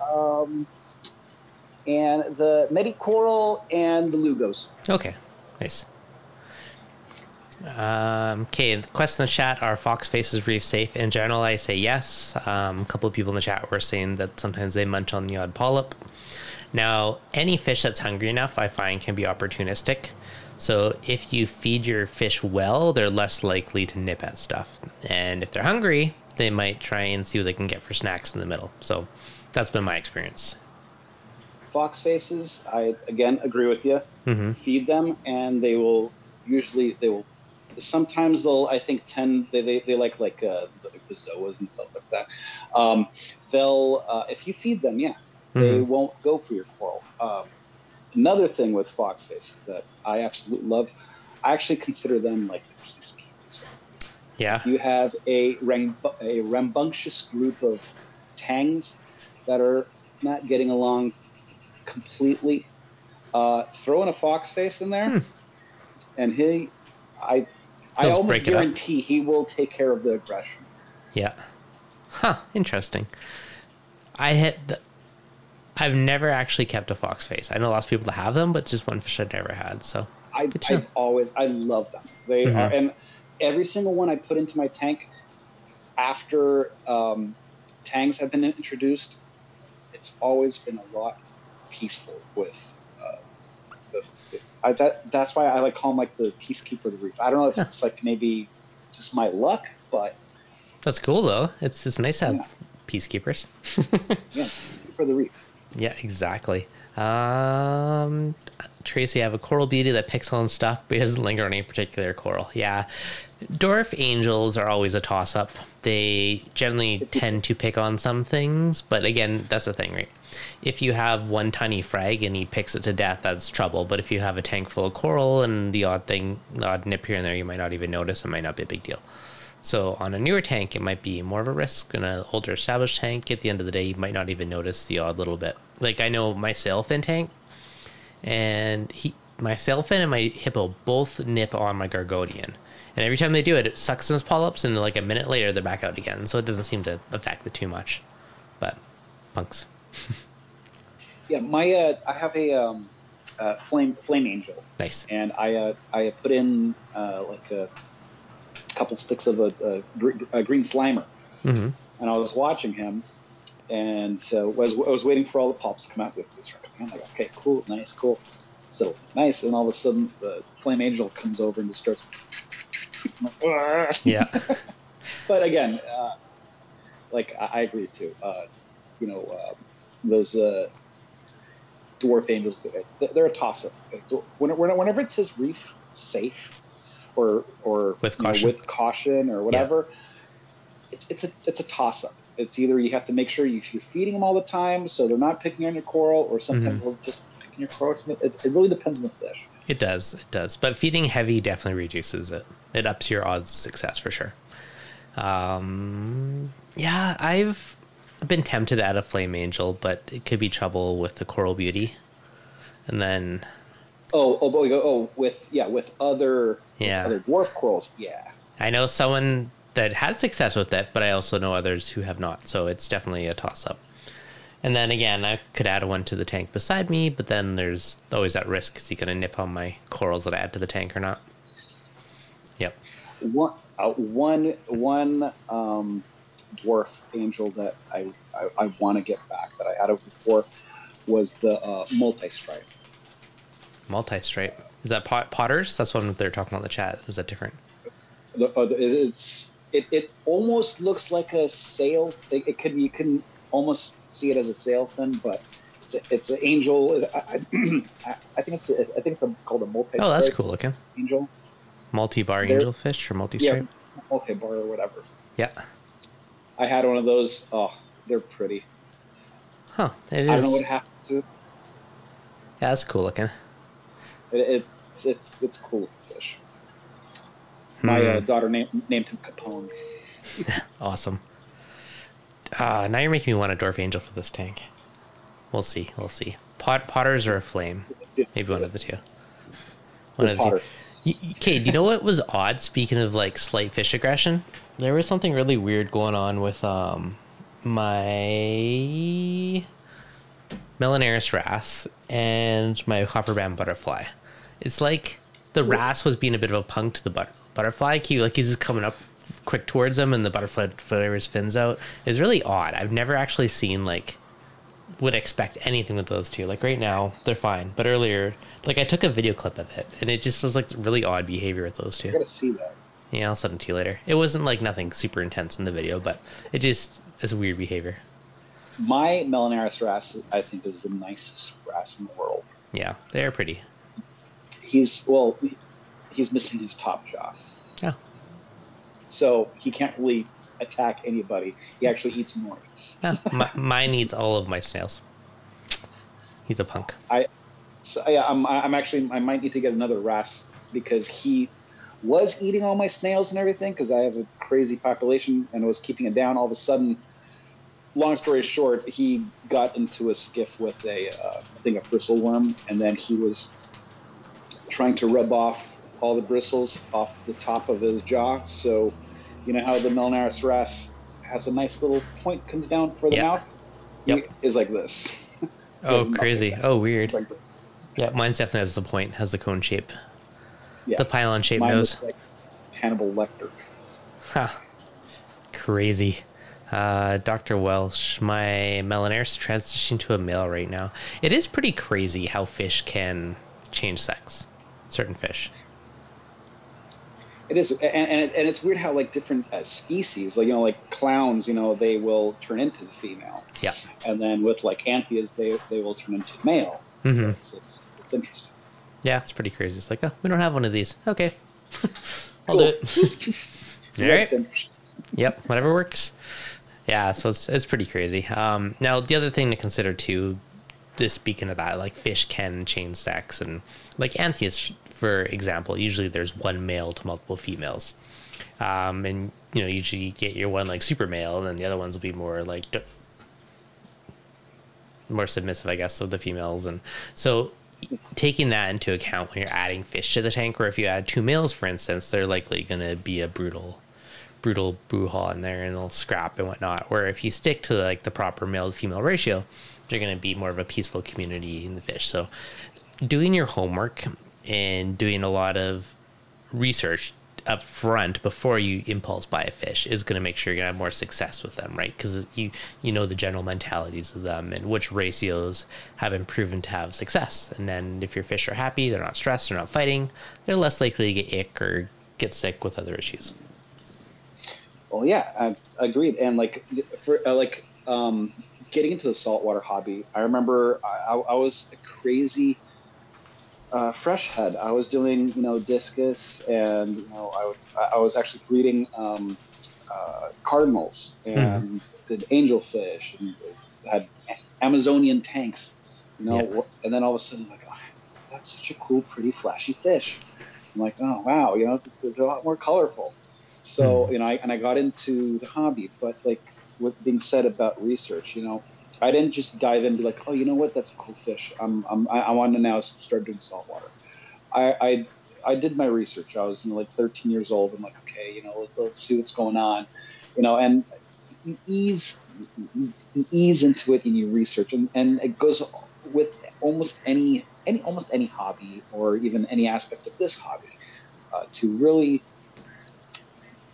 um, and the Medicoral and the Lugol's. Okay, nice. Um, okay, the question in the chat are fox faces reef safe? In general, I say yes. Um, a couple of people in the chat were saying that sometimes they munch on the odd polyp. Now, any fish that's hungry enough, I find, can be opportunistic. So if you feed your fish well, they're less likely to nip at stuff. And if they're hungry, they might try and see what they can get for snacks in the middle. So that's been my experience. Fox faces. I again agree with you. hmm feed them and they will usually they will sometimes they'll i think tend they, they, they like like uh, the, the zoas and stuff like that um, they'll uh, if you feed them yeah they Mhm. won't go for your coral um, another thing with fox faces that i absolutely love i actually consider them like the peacekeepers Yeah. you have a, rambu- a rambunctious group of tangs that are not getting along completely Uh, throw in a fox face in there, Hmm. and he, I, I He'll almost break it up. guarantee he will take care of the aggression. Yeah. Huh. Interesting. I had. The, I've never actually kept a fox face. I know lots of people that have them, but just one fish I've never had. So I, Good to know. I always, I love them. They Mhm. are, and every single one I put into my tank after um, tangs have been introduced, it's always been a lot peaceful with. Uh, the, I, that, that's why I like call them like the peacekeeper of the reef. I don't know if Huh. it's like maybe just my luck, but that's cool though. It's it's nice to have Yeah. peacekeepers. yeah, peacekeeper of the reef. Yeah, exactly. Um, Tracy, I have a coral beauty that picks on stuff, but he doesn't linger on any particular coral. Yeah, dwarf angels are always a toss up. They generally tend to pick on some things, but again, that's the thing, right? If you have one tiny frag and he picks it to death, that's trouble. But if you have a tank full of coral and the odd thing, the odd nip here and there, you might not even notice. It might not be a big deal. So on a newer tank, it might be more of a risk. In an older established tank, at the end of the day, you might not even notice the odd little bit. Like I know my sailfin tank, and he, my sailfin and my hippo both nip on my gorgonian. And every time they do it, it sucks in his polyps, and like a minute later, they're back out again. So it doesn't seem to affect it too much. But punks. Yeah, my uh, I have a um, uh, flame flame angel. Nice. and I uh, I put in uh, like a couple sticks of a, a, a green slimer, hmm and I was watching him, and uh, was I was waiting for all the pops to come out with this. I'm like, okay, cool, nice, cool, so nice, and all of a sudden the flame angel comes over and just starts. Like, Yeah. but again, uh, like I, I agree too. Uh, you know, uh, those uh, dwarf angels, they- they're a toss-up. So when- when- whenever it says reef safe, or or With you know, caution. with caution or whatever, it, it's a it's a toss-up. It's either you have to make sure you, you're feeding them all the time, so they're not picking on your coral, or sometimes Mm-hmm. they'll just pick on your coral. It, it really depends on the fish. It does. It does. But feeding heavy definitely reduces it. It ups your odds of success for sure. Um, yeah, I've been tempted to add a flame angel, but it could be trouble with the coral beauty. And then, Oh, oh, oh, oh, with yeah, with other Yeah. other dwarf corals, yeah. I know someone that had success with it, but I also know others who have not. So it's definitely a toss up. And then again, I could add one to the tank beside me, but then there's always that risk: is he going to nip on my corals that I add to the tank or not? Yep. one uh, one one um, dwarf angel that I I, I want to get back that I had before was the uh, multi stripe. Multi-stripe. Is that pot- Potters? That's what they're talking about in the chat. Is that different? The, uh, it's it, it almost looks like a sail. It, it could you can almost see it as a sail fin, but it's a, it's an angel. I, I, I think it's a, I think it's a, called a multi. Oh, that's cool looking. Angel, Multi-bar angelfish or multi-stripe? multi bar or whatever. Yeah. I had one of those. Oh, they're pretty. Huh. It I is. don't know what happened to it. Yeah, that's cool looking. It, it it's, it's it's cool fish. My Hmm. uh, daughter named named him Capone. Awesome. Uh, now you're making me want a dwarf angel for this tank. We'll see. We'll see. Pot Potters or a flame? Maybe one of the two. One of the two. Okay, do you know what was odd? Speaking of like slight fish aggression, there was something really weird going on with um my Melanurus wrasse and my copper band butterfly. It's like the wrasse was being a bit of a punk to the but- butterfly. He like he's just coming up quick towards him, and the butterfly flares his fins out. It's really odd. I've never actually seen like would expect anything with those two. Like right now, they're fine, but earlier, like I took a video clip of it, and it just was like really odd behavior with those two. I gotta see that. Yeah, I'll send it to you later. It wasn't like nothing super intense in the video, but it just is a weird behavior. My Melanurus wrasse, I think, is the nicest wrasse in the world. Yeah, they're pretty. He's well, he's missing his top jaw, Yeah, so he can't really attack anybody. He actually eats more. yeah. my, mine eats all of my snails. He's a punk. I, So yeah, I'm I'm actually I might need to get another wrasse because he was eating all my snails and everything because I have a crazy population and was keeping it down. All of a sudden, long story short, he got into a skiff with a, uh, I think a bristle worm, and then he was trying to rub off all the bristles off the top of his jaw. So, you know how the Melanurus wrasse has a nice little point comes down for the Yeah. mouth? Yep. Is like this. Oh, crazy. like. Oh, weird. Like this. Yeah, mine's definitely has the point, has the cone shape. Yeah. The pylon shape Mine nose. like Hannibal Lecter. Ha. Crazy. Uh, Dr. Welsh, my Melanurus transitioning to a male right now. It is pretty crazy how fish can change sex. Certain fish. It is, and and, it, and it's weird how like different uh, species, like you know, like clowns, you know, they will turn into the female, Yeah. and then with like anthias, they they will turn into male. So Mhm. it's, it's it's interesting. Yeah, it's pretty crazy. It's like, oh, we don't have one of these. Okay. I'll do it. All right. Yep, whatever works. Yeah, so it's, it's pretty crazy. Um, now, the other thing to consider too, just speaking of that, like fish can change sex, and like anthias, for example, usually there's one male to multiple females, um, and you know usually you get your one like super male, and then the other ones will be more like more submissive, I guess, of the females, and so taking that into account when you're adding fish to the tank, or if you add two males, for instance, they're likely going to be a brutal brutal brouhaha in there and they'll scrap and whatnot. Where if you stick to like the proper male to female ratio, you're going to be more of a peaceful community in the fish. So, doing your homework and doing a lot of research up front before you impulse buy a fish is going to make sure you're going to have more success with them, right? Because you you know the general mentalities of them and which ratios have been proven to have success. And then if your fish are happy, they're not stressed, they're not fighting, they're less likely to get ick or get sick with other issues. Well, yeah, I agreed. And like for uh, like um, getting into the saltwater hobby, I remember I, I, I was a crazy uh, fresh head. I was doing you know discus, and you know I, would, I was actually breeding um, uh, cardinals and did angelfish and had Amazonian tanks. You know, and then all of a sudden, like, oh, that's such a cool, pretty, flashy fish. I'm like, oh wow, you know, they're a lot more colorful. So Hmm. you know, I, and I got into the hobby, but like with being said about research, you know, I didn't just dive in and be like, oh, you know what, that's a cool fish. I'm, I'm I, I want to now start doing saltwater. I, I I did my research. I was you know like 13 years old. I'm like, okay, you know, let, let's see what's going on, you know, and you ease you ease into it and you research, and, and it goes with almost any any almost any hobby or even any aspect of this hobby uh, to really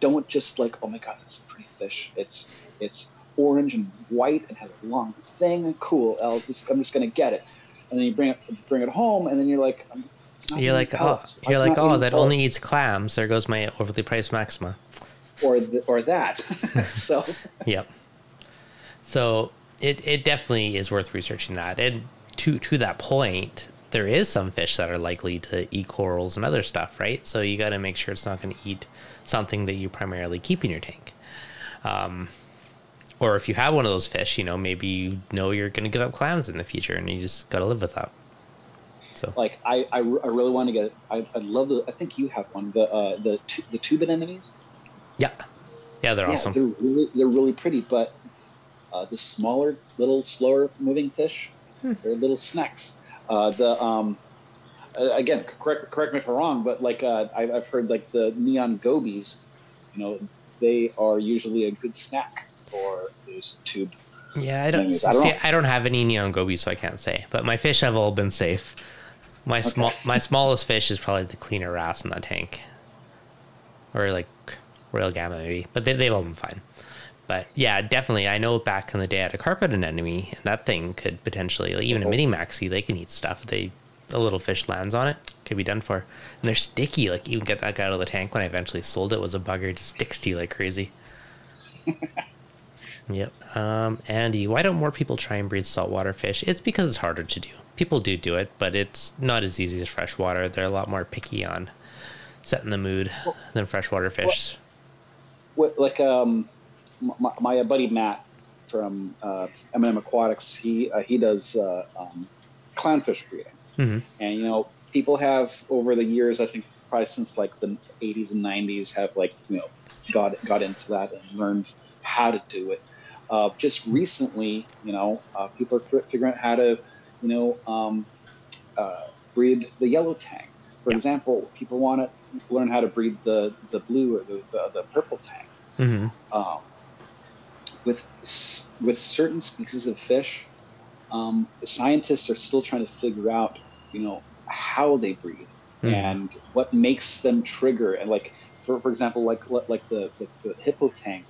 don't just like, oh my god, that's a pretty fish. It's it's orange and white and has a long thing. Cool. I'll just I'm just gonna get it. And then you bring it bring it home, and then you're like, um, it's not You're like, oh, pellets. You're like, oh, that only eats clams. There goes my overly priced Maxima. or th- or that. so Yep. So it, it definitely is worth researching that. And to to that point, there is some fish that are likely to eat corals and other stuff, right? So you got to make sure it's not going to eat something that you primarily keep in your tank. Um, or if you have one of those fish, you know, maybe you know you're going to give up clams in the future, and you just got to live with that. So like I, I, I really want to get. I I love the. I think you have one. The uh the tu- the tube anemones. yeah, yeah, they're yeah, awesome. they're really they're really pretty, but uh, the smaller, little slower moving fish, Hmm. they're little snacks. Uh, the um, again, correct correct me if I'm wrong, but like uh, I've, I've heard like the neon gobies, you know, they are usually a good snack for those tube. Yeah, I don't I don't see. know. I don't have any neon gobies, so I can't say. But my fish have all been safe. My small, my smallest fish is probably the cleaner wrasse in that tank, or like royal gramma maybe. But they, they've all been fine. But yeah, definitely. I know back in the day I had a carpet anemone, and that thing could potentially, like, even a Oh. mini maxi, they can eat stuff. They a little fish lands on it, could be done for. And they're sticky. Like you can get that guy out of the tank. When I eventually sold it, it was a bugger. It just sticks to you like crazy. Yep. Um, Andy, why don't more people try and breed saltwater fish? It's because it's harder to do. People do do it, but it's not as easy as freshwater. They're a lot more picky on setting the mood than freshwater fish. What like um, my, my buddy Matt from uh, M&M Aquatics, he uh, he does uh, um, clownfish breeding. Mhm. and you know people have over the years i think probably since like the 80s and 90s have like you know got got into that and learned how to do it Uh, just recently, you know, uh, people are figuring out how to, you know, um, uh, breed the yellow tang. For Yeah. example, people want to learn how to breed the, the blue or the, the, the purple tang. hmm Um, with with certain species of fish, um, the scientists are still trying to figure out, you know, how they breed Mhm. and what makes them trigger. And like, for for example, like like the the, the hippo tang,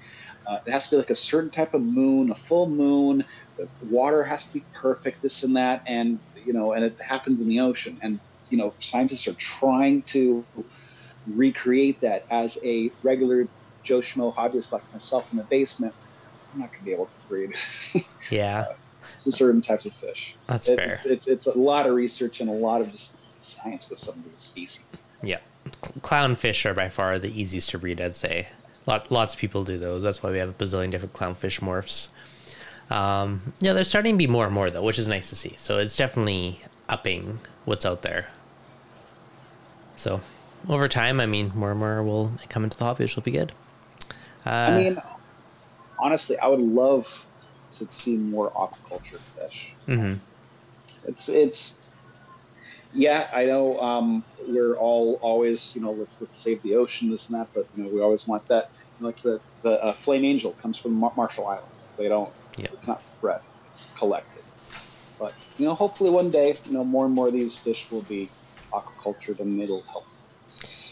uh, it has to be like a certain type of moon, a full moon. The water has to be perfect, this and that, and you know, and it happens in the ocean. And you know, scientists are trying to recreate that as a regular Joe Schmo hobbyist like myself in the basement. I'm not going to be able to breed Yeah, certain types of fish. that's It- fair. It's, it's it's a lot of research and a lot of just science with some of these species. Yeah, Cl- clownfish are by far the easiest to breed. I'd say. Lot, lots of people do those. That's why we have a bazillion different clownfish morphs. Um, yeah, they're starting to be more and more though, which is nice to see. So it's definitely upping what's out there. So over time, I mean, more and more will come into the hobby, which will be good. Uh, I mean, honestly, I would love to see more aquaculture fish. mhm. It's it's yeah, I know um, we're all always you know let's let's save the ocean this and that, but you know we always want that. Like the the uh, flame angel comes from Mar- Marshall Islands. They don't. Yeah. It's not bred. It's collected. But you know, hopefully one day you know more and more of these fish will be aquacultured and it'll help.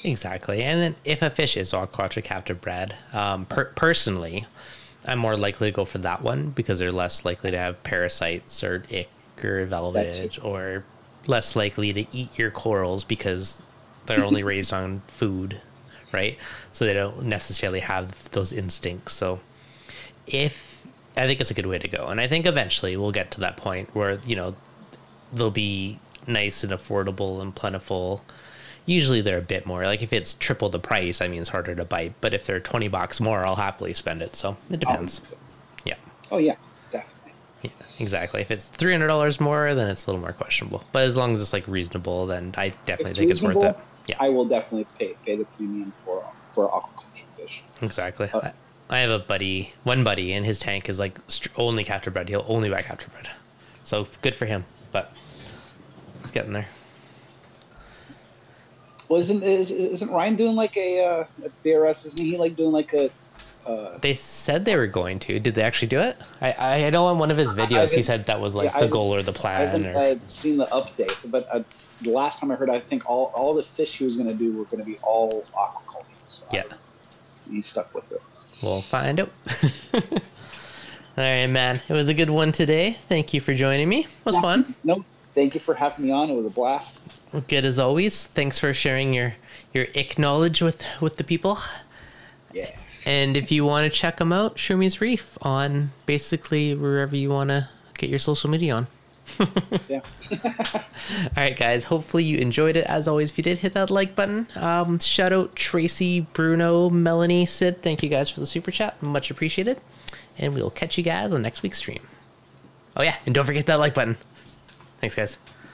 Exactly. And then if a fish is aquaculture captive bred, um, per- personally, I'm more likely to go for that one because they're less likely to have parasites or ick or velvet or less likely to eat your corals because they're only raised on food, right? So they don't necessarily have those instincts. So if I think it's a good way to go. And I think eventually we'll get to that point where, you know, they'll be nice and affordable and plentiful. Usually they're a bit more. Like if it's triple the price, I mean it's harder to bite. But if they're twenty bucks more, I'll happily spend it. So it depends. Oh. Yeah, Oh yeah. Yeah, exactly. If it's three hundred dollars more, then it's a little more questionable. But as long as it's like reasonable, then I definitely It's think it's worth it. Yeah, I will definitely pay pay the premium for for aquaculture fish. exactly. Uh, I, have a buddy, one buddy, and his tank is like only captive bred. He'll only buy captive bred. So good for him. But it's getting there. Well, isn't is, isn't Ryan doing like a uh, at BRS? Isn't he like doing like a? Uh, They said they were going to. Did they actually do it? I I, I know on one of his I- I videos he said that was like yeah, the goal or the I plan. haven't Or, uh, seen the update, but uh, the last time I heard, I think all all the fish he was going to do were going to be all aquaculture. So Yeah. he stuck with it. We'll find out. All right, man. It was a good one today. Thank you for joining me. It was fun. No, thank you for having me on. It was a blast. Good as always. Thanks for sharing your your ick knowledge with with the people. Yeah. And if you want to check them out, Shroomies Reef on basically wherever you want to get your social media on. Yeah. All right, guys. Hopefully you enjoyed it. As always, if you did, hit that like button. Um, shout out Tracy, Bruno, Melanie, Sid. Thank you guys for the super chat. Much appreciated. And we'll catch you guys on next week's stream. Oh yeah, and don't forget that like button. Thanks, guys.